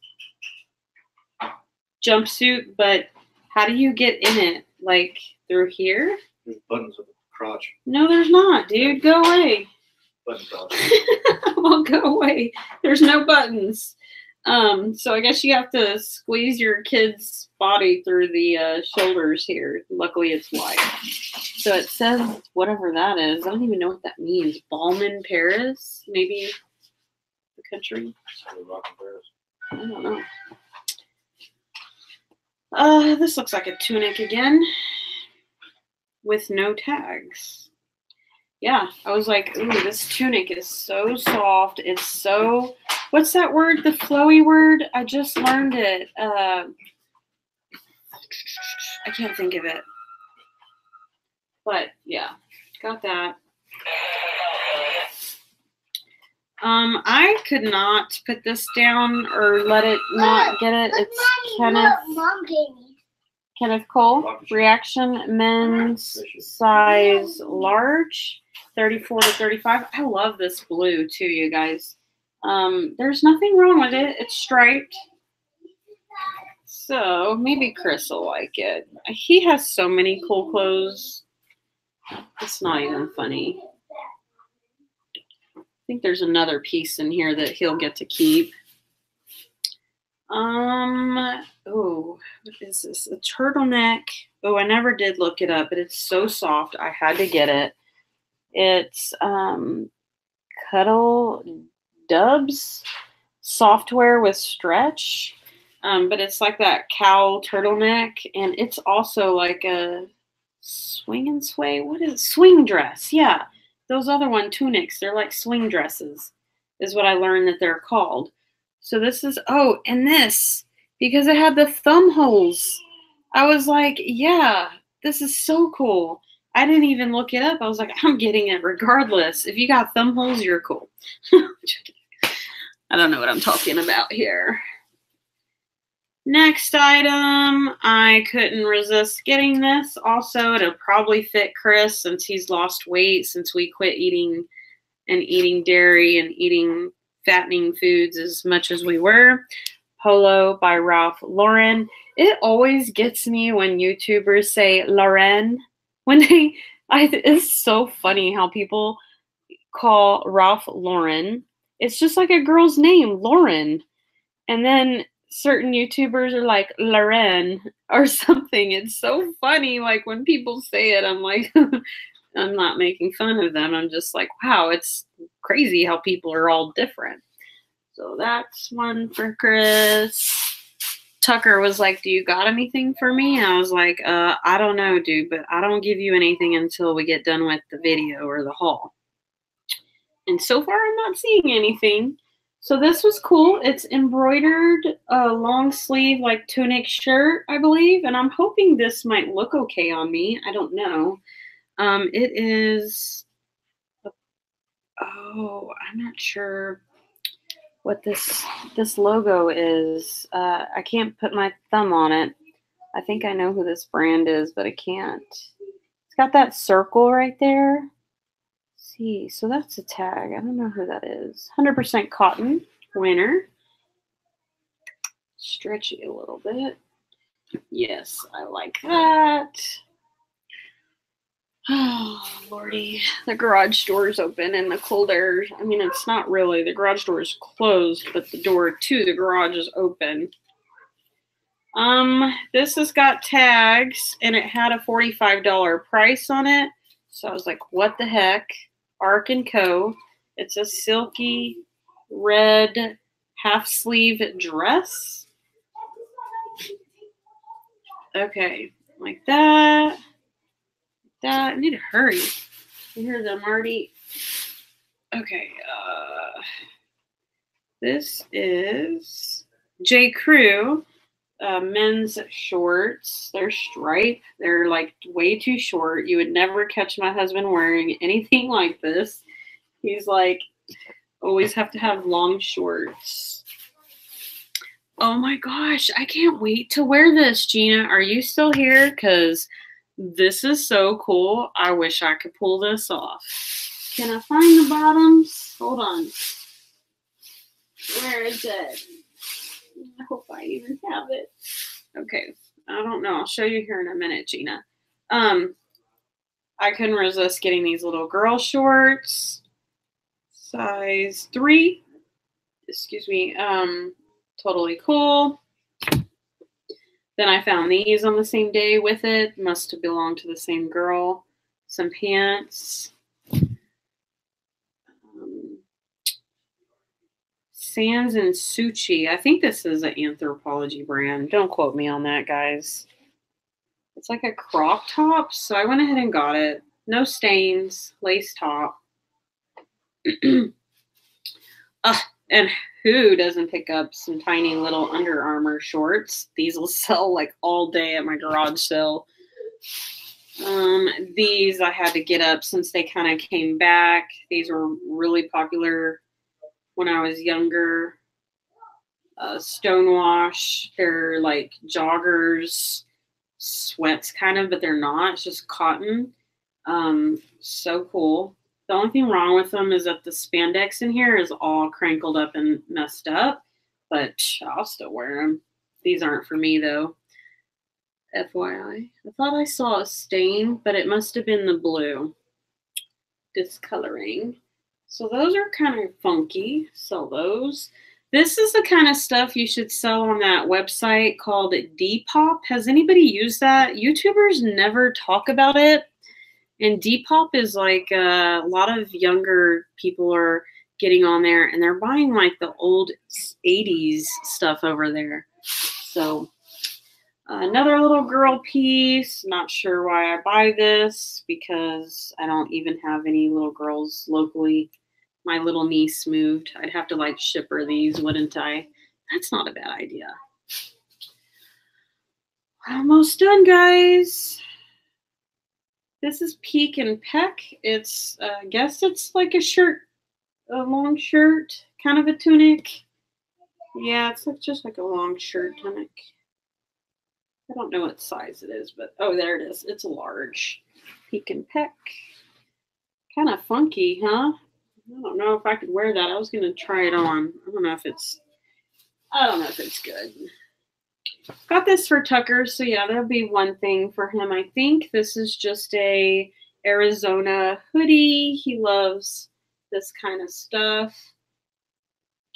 Speaker 1: jumpsuit, but how do you get in it? Like through here?
Speaker 3: There's buttons on the crotch.
Speaker 1: No, there's not, dude. Go away.
Speaker 3: Button crotch.
Speaker 1: well, go away. There's no buttons. Um, so I guess you have to squeeze your kid's body through the uh, shoulders here. Luckily, it's wide. So it says whatever that is. I don't even know what that means. Balmain, Paris, maybe the country.
Speaker 3: So we're rocking Paris.
Speaker 1: I don't know. Uh, this looks like a tunic again with no tags. Yeah, I was like, ooh, this tunic is so soft. It's so, what's that word? The flowy word? I just learned it. Uh, I can't think of it. But yeah, got that. Um, I could not put this down or let it not get it.
Speaker 2: Look,
Speaker 1: It's
Speaker 2: Mommy,
Speaker 1: Kenneth
Speaker 2: look, Mom gave me.
Speaker 1: Kenneth Cole. Reaction men's size large, 34 to 35. I love this blue too, you guys. Um, there's nothing wrong with it. It's striped. So maybe Chris will like it. He has so many cool clothes. It's not even funny. I think there's another piece in here that he'll get to keep. Um, oh, what is this? A turtleneck. Oh, I never did look it up, but it's so soft. I had to get it. It's um Cuddl Duds Softwear with stretch. Um, but it's like that cowl turtleneck, and it's also like a swing and sway. What is it? swing dress? Yeah, those other one tunics. They're like swing dresses, is what I learned that they're called. So this is oh, and this because it had the thumb holes. I was like, yeah, this is so cool. I didn't even look it up. I was like, I'm getting it regardless. If you got thumb holes, you're cool. I don't know what I'm talking about here. Next item, I couldn't resist getting this. Also, it'll probably fit Chris since he's lost weight since we quit eating and eating dairy and eating fattening foods as much as we were. Polo by Ralph Lauren. It always gets me when YouTubers say Lauren. When they, I, it's so funny how people call Ralph Lauren. It's just like a girl's name, Lauren. And then certain YouTubers are like Lauren or something. It's so funny. Like when people say it, I'm like, I'm not making fun of them. I'm just like, wow, it's crazy how people are all different. So that's one for Chris. Tucker was like, Do you got anything for me? And I was like, uh, I don't know, dude, but I don't give you anything until we get done with the video or the haul. And so far, I'm not seeing anything. So this was cool. It's embroidered uh, long sleeve like tunic shirt, I believe, and I'm hoping this might look okay on me. I don't know. Um, it is. Oh, I'm not sure what this this logo is. Uh, I can't put my thumb on it. I think I know who this brand is, but I can't. It's got that circle right there. Let's see, so that's a tag. I don't know who that is. 100% cotton, winter. Stretchy a little bit. Yes, I like that. Oh, Lordy. The garage door is open and the cold air. I mean, it's not really. The garage door is closed, but the door to the garage is open. Um, this has got tags and it had a $45 price on it. So I was like, what the heck? Ark and Co. It's a silky red half sleeve dress. Okay, like that. That I need to hurry. You hear them already. Okay, uh this is J. Crew uh, men's shorts. They're stripe. They're like way too short. You would never catch my husband wearing anything like this. He's like always have to have long shorts. Oh my gosh, I can't wait to wear this, Gina. Are you still here? Because this is so cool. I wish I could pull this off. Can I find the bottoms? Hold on. Where is it? I hope I even have it. Okay, I don't know. I'll show you here in a minute, Gina. Um, I couldn't resist getting these little girl shorts, size three. Excuse me. Um, totally cool. Then I found these on the same day with it. Must have belonged to the same girl. Some pants. Um, Sands and Suchi. I think this is an Anthropologie brand. Don't quote me on that, guys. It's like a crop top, so I went ahead and got it. No stains, lace top. uh, and who doesn't pick up some tiny little Under Armour shorts? These will sell like all day at my garage sale. Um, these I had to get up since they kind of came back. These were really popular when I was younger. Uh, Stonewash, they're like joggers, sweats kind of, but they're not. It's just cotton. Um, so cool. The only thing wrong with them is that the spandex in here is all crinkled up and messed up, but I'll still wear them. These aren't for me though. FYI. I thought I saw a stain, but it must have been the blue discoloring. So those are kind of funky. Sell those. This is the kind of stuff you should sell on that website called Depop. Has anybody used that? YouTubers never talk about it. And Depop is like uh, a lot of younger people are getting on there and they're buying like the old 80s stuff over there. So another little girl piece. Not sure why I buy this because I don't even have any little girls locally. My little niece moved. I'd have to like ship her these, wouldn't I? That's not a bad idea. Almost done, guys. This is Peek and Peck. It's, uh, I guess it's like a shirt, a long shirt, kind of a tunic. Yeah, it's like just like a long shirt tunic. I don't know what size it is, but oh, there it is. It's a large. Peek and Peck. Kind of funky, huh? I don't know if I could wear that. I was gonna try it on. I don't know if it's. I don't know if it's good. Got this for Tucker, so yeah, that'll be one thing for him. I think this is just a Arizona hoodie. He loves this kind of stuff.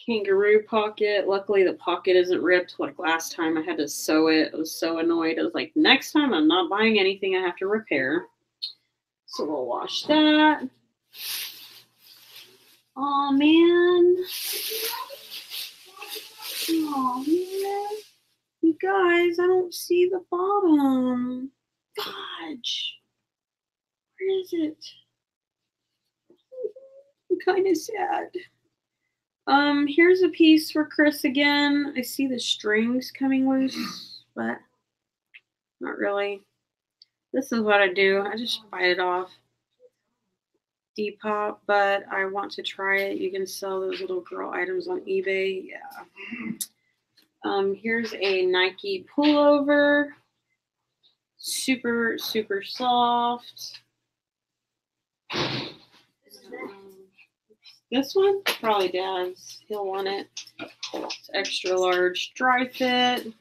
Speaker 1: Kangaroo pocket. Luckily, the pocket isn't ripped. Like last time, I had to sew it. I was so annoyed. I was like, next time, I'm not buying anything I have to repair. So we'll wash that. Oh man. Oh man. You guys, I don't see the bottom. Fudge. Where is it? I'm kind of sad. Um, here's a piece for Chris again. I see the strings coming loose, but not really. This is what I do. I just bite it off. Depop, but I want to try it. You can sell those little girl items on eBay. Yeah. Um, here's a Nike pullover. Super, super soft. This one? Probably Dad's. He'll want it. It's extra large Dri-FIT.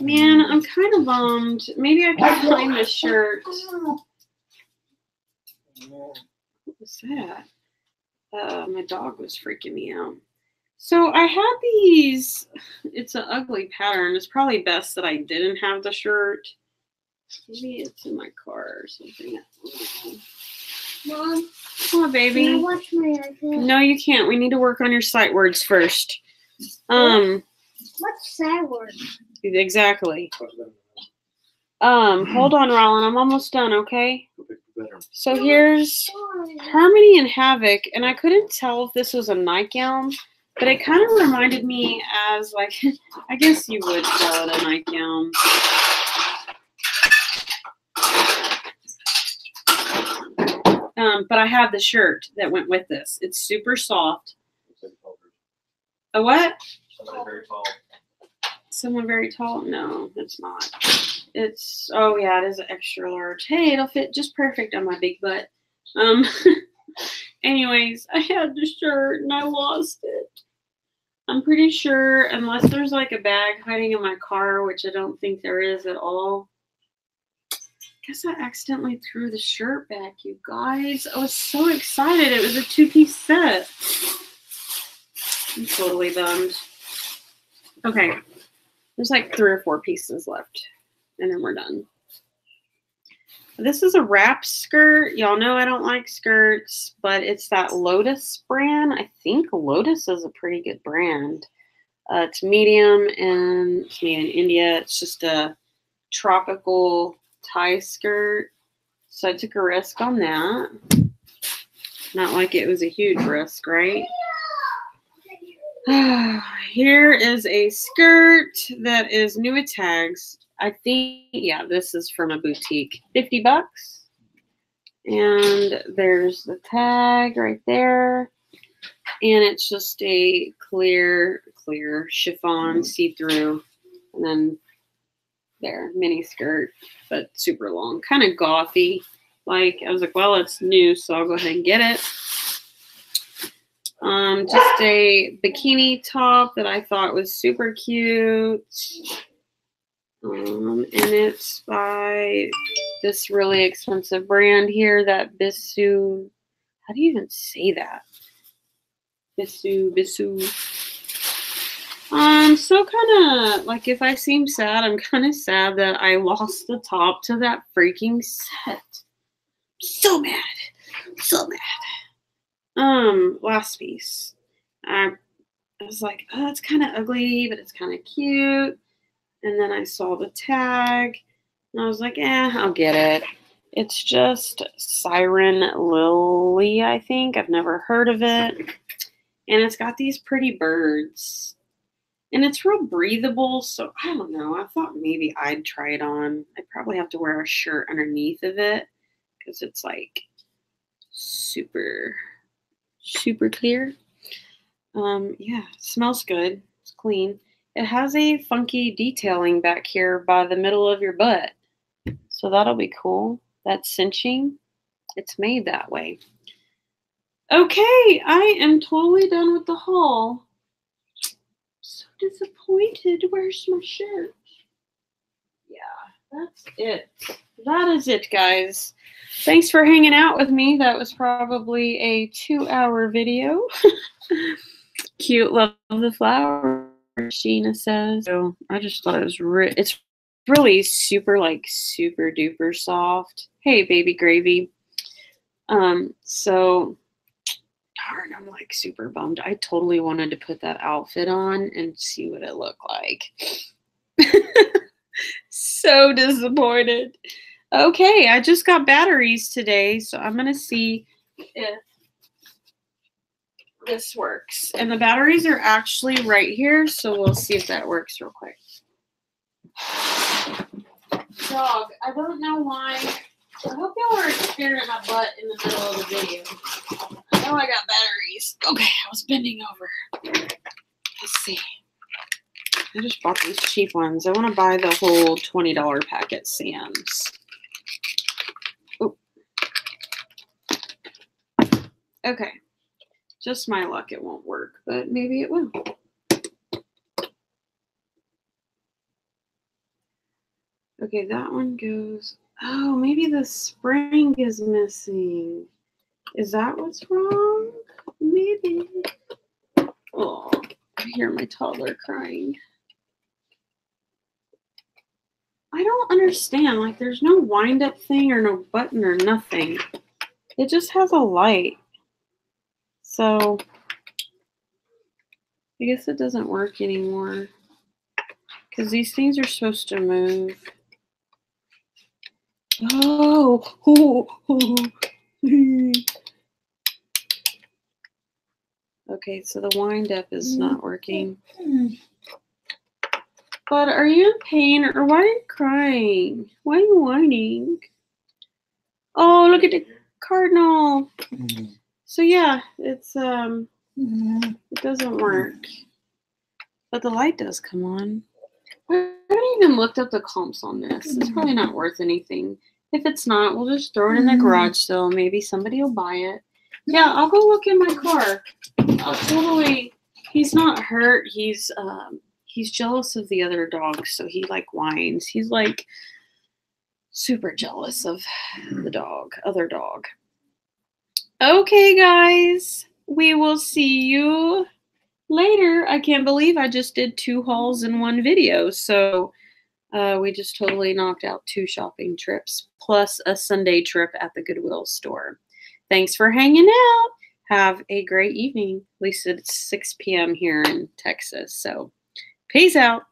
Speaker 1: Man, I'm kind of bummed. Maybe I can find the shirt. What was that? Uh, my dog was freaking me out. So I had these. It's an ugly pattern. It's probably best that I didn't have the shirt. Maybe it's in my car or something.
Speaker 2: Mom,
Speaker 1: Come on, baby.
Speaker 2: can I watch my iPad?
Speaker 1: No, you can't. We need to work on your sight words first. Um,
Speaker 2: What's sight words?
Speaker 1: exactly. Um, hold on, Rollin. I'm almost done, okay?
Speaker 3: Go pick the bedroom.
Speaker 1: So here's Harmony and Havoc, and I couldn't tell if this was a nightgown, but it kind of reminded me as like I guess you would call it a nightgown. Um, but I have the shirt that went with this. It's super soft. A what?
Speaker 3: Somebody very tall.
Speaker 1: Someone very tall? No, it's not. It's oh yeah, it is an extra large. Hey, it'll fit just perfect on my big butt. Um anyways, I had the shirt and I lost it. I'm pretty sure unless there's like a bag hiding in my car, which I don't think there is at all. I Guess I accidentally threw the shirt back, you guys. I was so excited. It was a two-piece set. I'm totally bummed. Okay. There's like three or four pieces left, and then we're done. This is a wrap skirt. Y'all know I don't like skirts, but it's that Lotus brand. I think Lotus is a pretty good brand. Uh, it's medium and it's made in India. It's just a tropical tie skirt. So I took a risk on that. Not like it was a huge risk, right? Here is a skirt that is new at tags. I think, yeah, this is from a boutique. 50 bucks. And there's the tag right there. And it's just a clear, clear chiffon see-through. And then there, mini skirt, but super long. Kind of gothy. Like, I was like, well, it's new, so I'll go ahead and get it. Um, just a bikini top that I thought was super cute. Um, and it's by this really expensive brand here, that Bissu. How do you even say that? Bissu, Bissu. Um, so kind of like if I seem sad, I'm kind of sad that I lost the top to that freaking set. So mad, so mad. Um, last piece. I, I was like, oh, it's kind of ugly, but it's kind of cute. And then I saw the tag, and I was like, eh, I'll get it. It's just Siren Lily, I think. I've never heard of it. And it's got these pretty birds. And it's real breathable, so I don't know. I thought maybe I'd try it on. I'd probably have to wear a shirt underneath of it because it's like super super clear. Um, yeah, smells good. It's clean. It has a funky detailing back here by the middle of your butt. So that'll be cool. That's cinching. It's made that way. Okay, I am totally done with the haul. So disappointed. Where's my shirt? Yeah, that's it. That is it, guys. Thanks for hanging out with me. That was probably a two hour video. Cute, love the flower, Sheena says. So I just thought it was, it's really super, like, super duper soft. Hey, baby gravy. Um, so darn, I'm like super bummed. I totally wanted to put that outfit on and see what it looked like. so disappointed. Okay, I just got batteries today, so I'm to see if this works. And the batteries are actually right here, so we'll see if that works real quick. Dog, I don't know why. I hope y'all are staring at my butt in the middle of the video. I know I got batteries. Okay, I was bending over. Let's see. I just bought these cheap ones. I want to buy the whole $20 pack at Sam's. Okay. Just my luck, it won't work, but maybe it will. Okay, that one goes. Oh, maybe the spring is missing. Is that what's wrong? Maybe. Oh, I hear my toddler crying. I don't understand. Like, there's no wind up thing or no button or nothing. It just has a light. So I guess it doesn't work anymore because these things are supposed to move. Oh, oh, oh. okay, so the wind up is not working. But are you in pain or why are you crying? Why are you whining? Oh, look at the cardinal. Mm. So yeah, it's um it doesn't work. But the light does come on. I haven't even looked up the comps on this. It's probably not worth anything. If it's not, we'll just throw it in the
Speaker 2: Mhm.
Speaker 1: garage sale. Maybe somebody will buy it. Yeah, I'll go look in my car. I'll totally. He's not hurt. He's um he's jealous of the other dogs, so he like whines. He's like super jealous of the dog, other dog. Okay, guys, we will see you later. I can't believe I just did two hauls in one video. So uh, we just totally knocked out two shopping trips plus a Sunday trip at the Goodwill store. Thanks for hanging out. Have a great evening. At least it's 6 p.m. here in Texas. So peace out.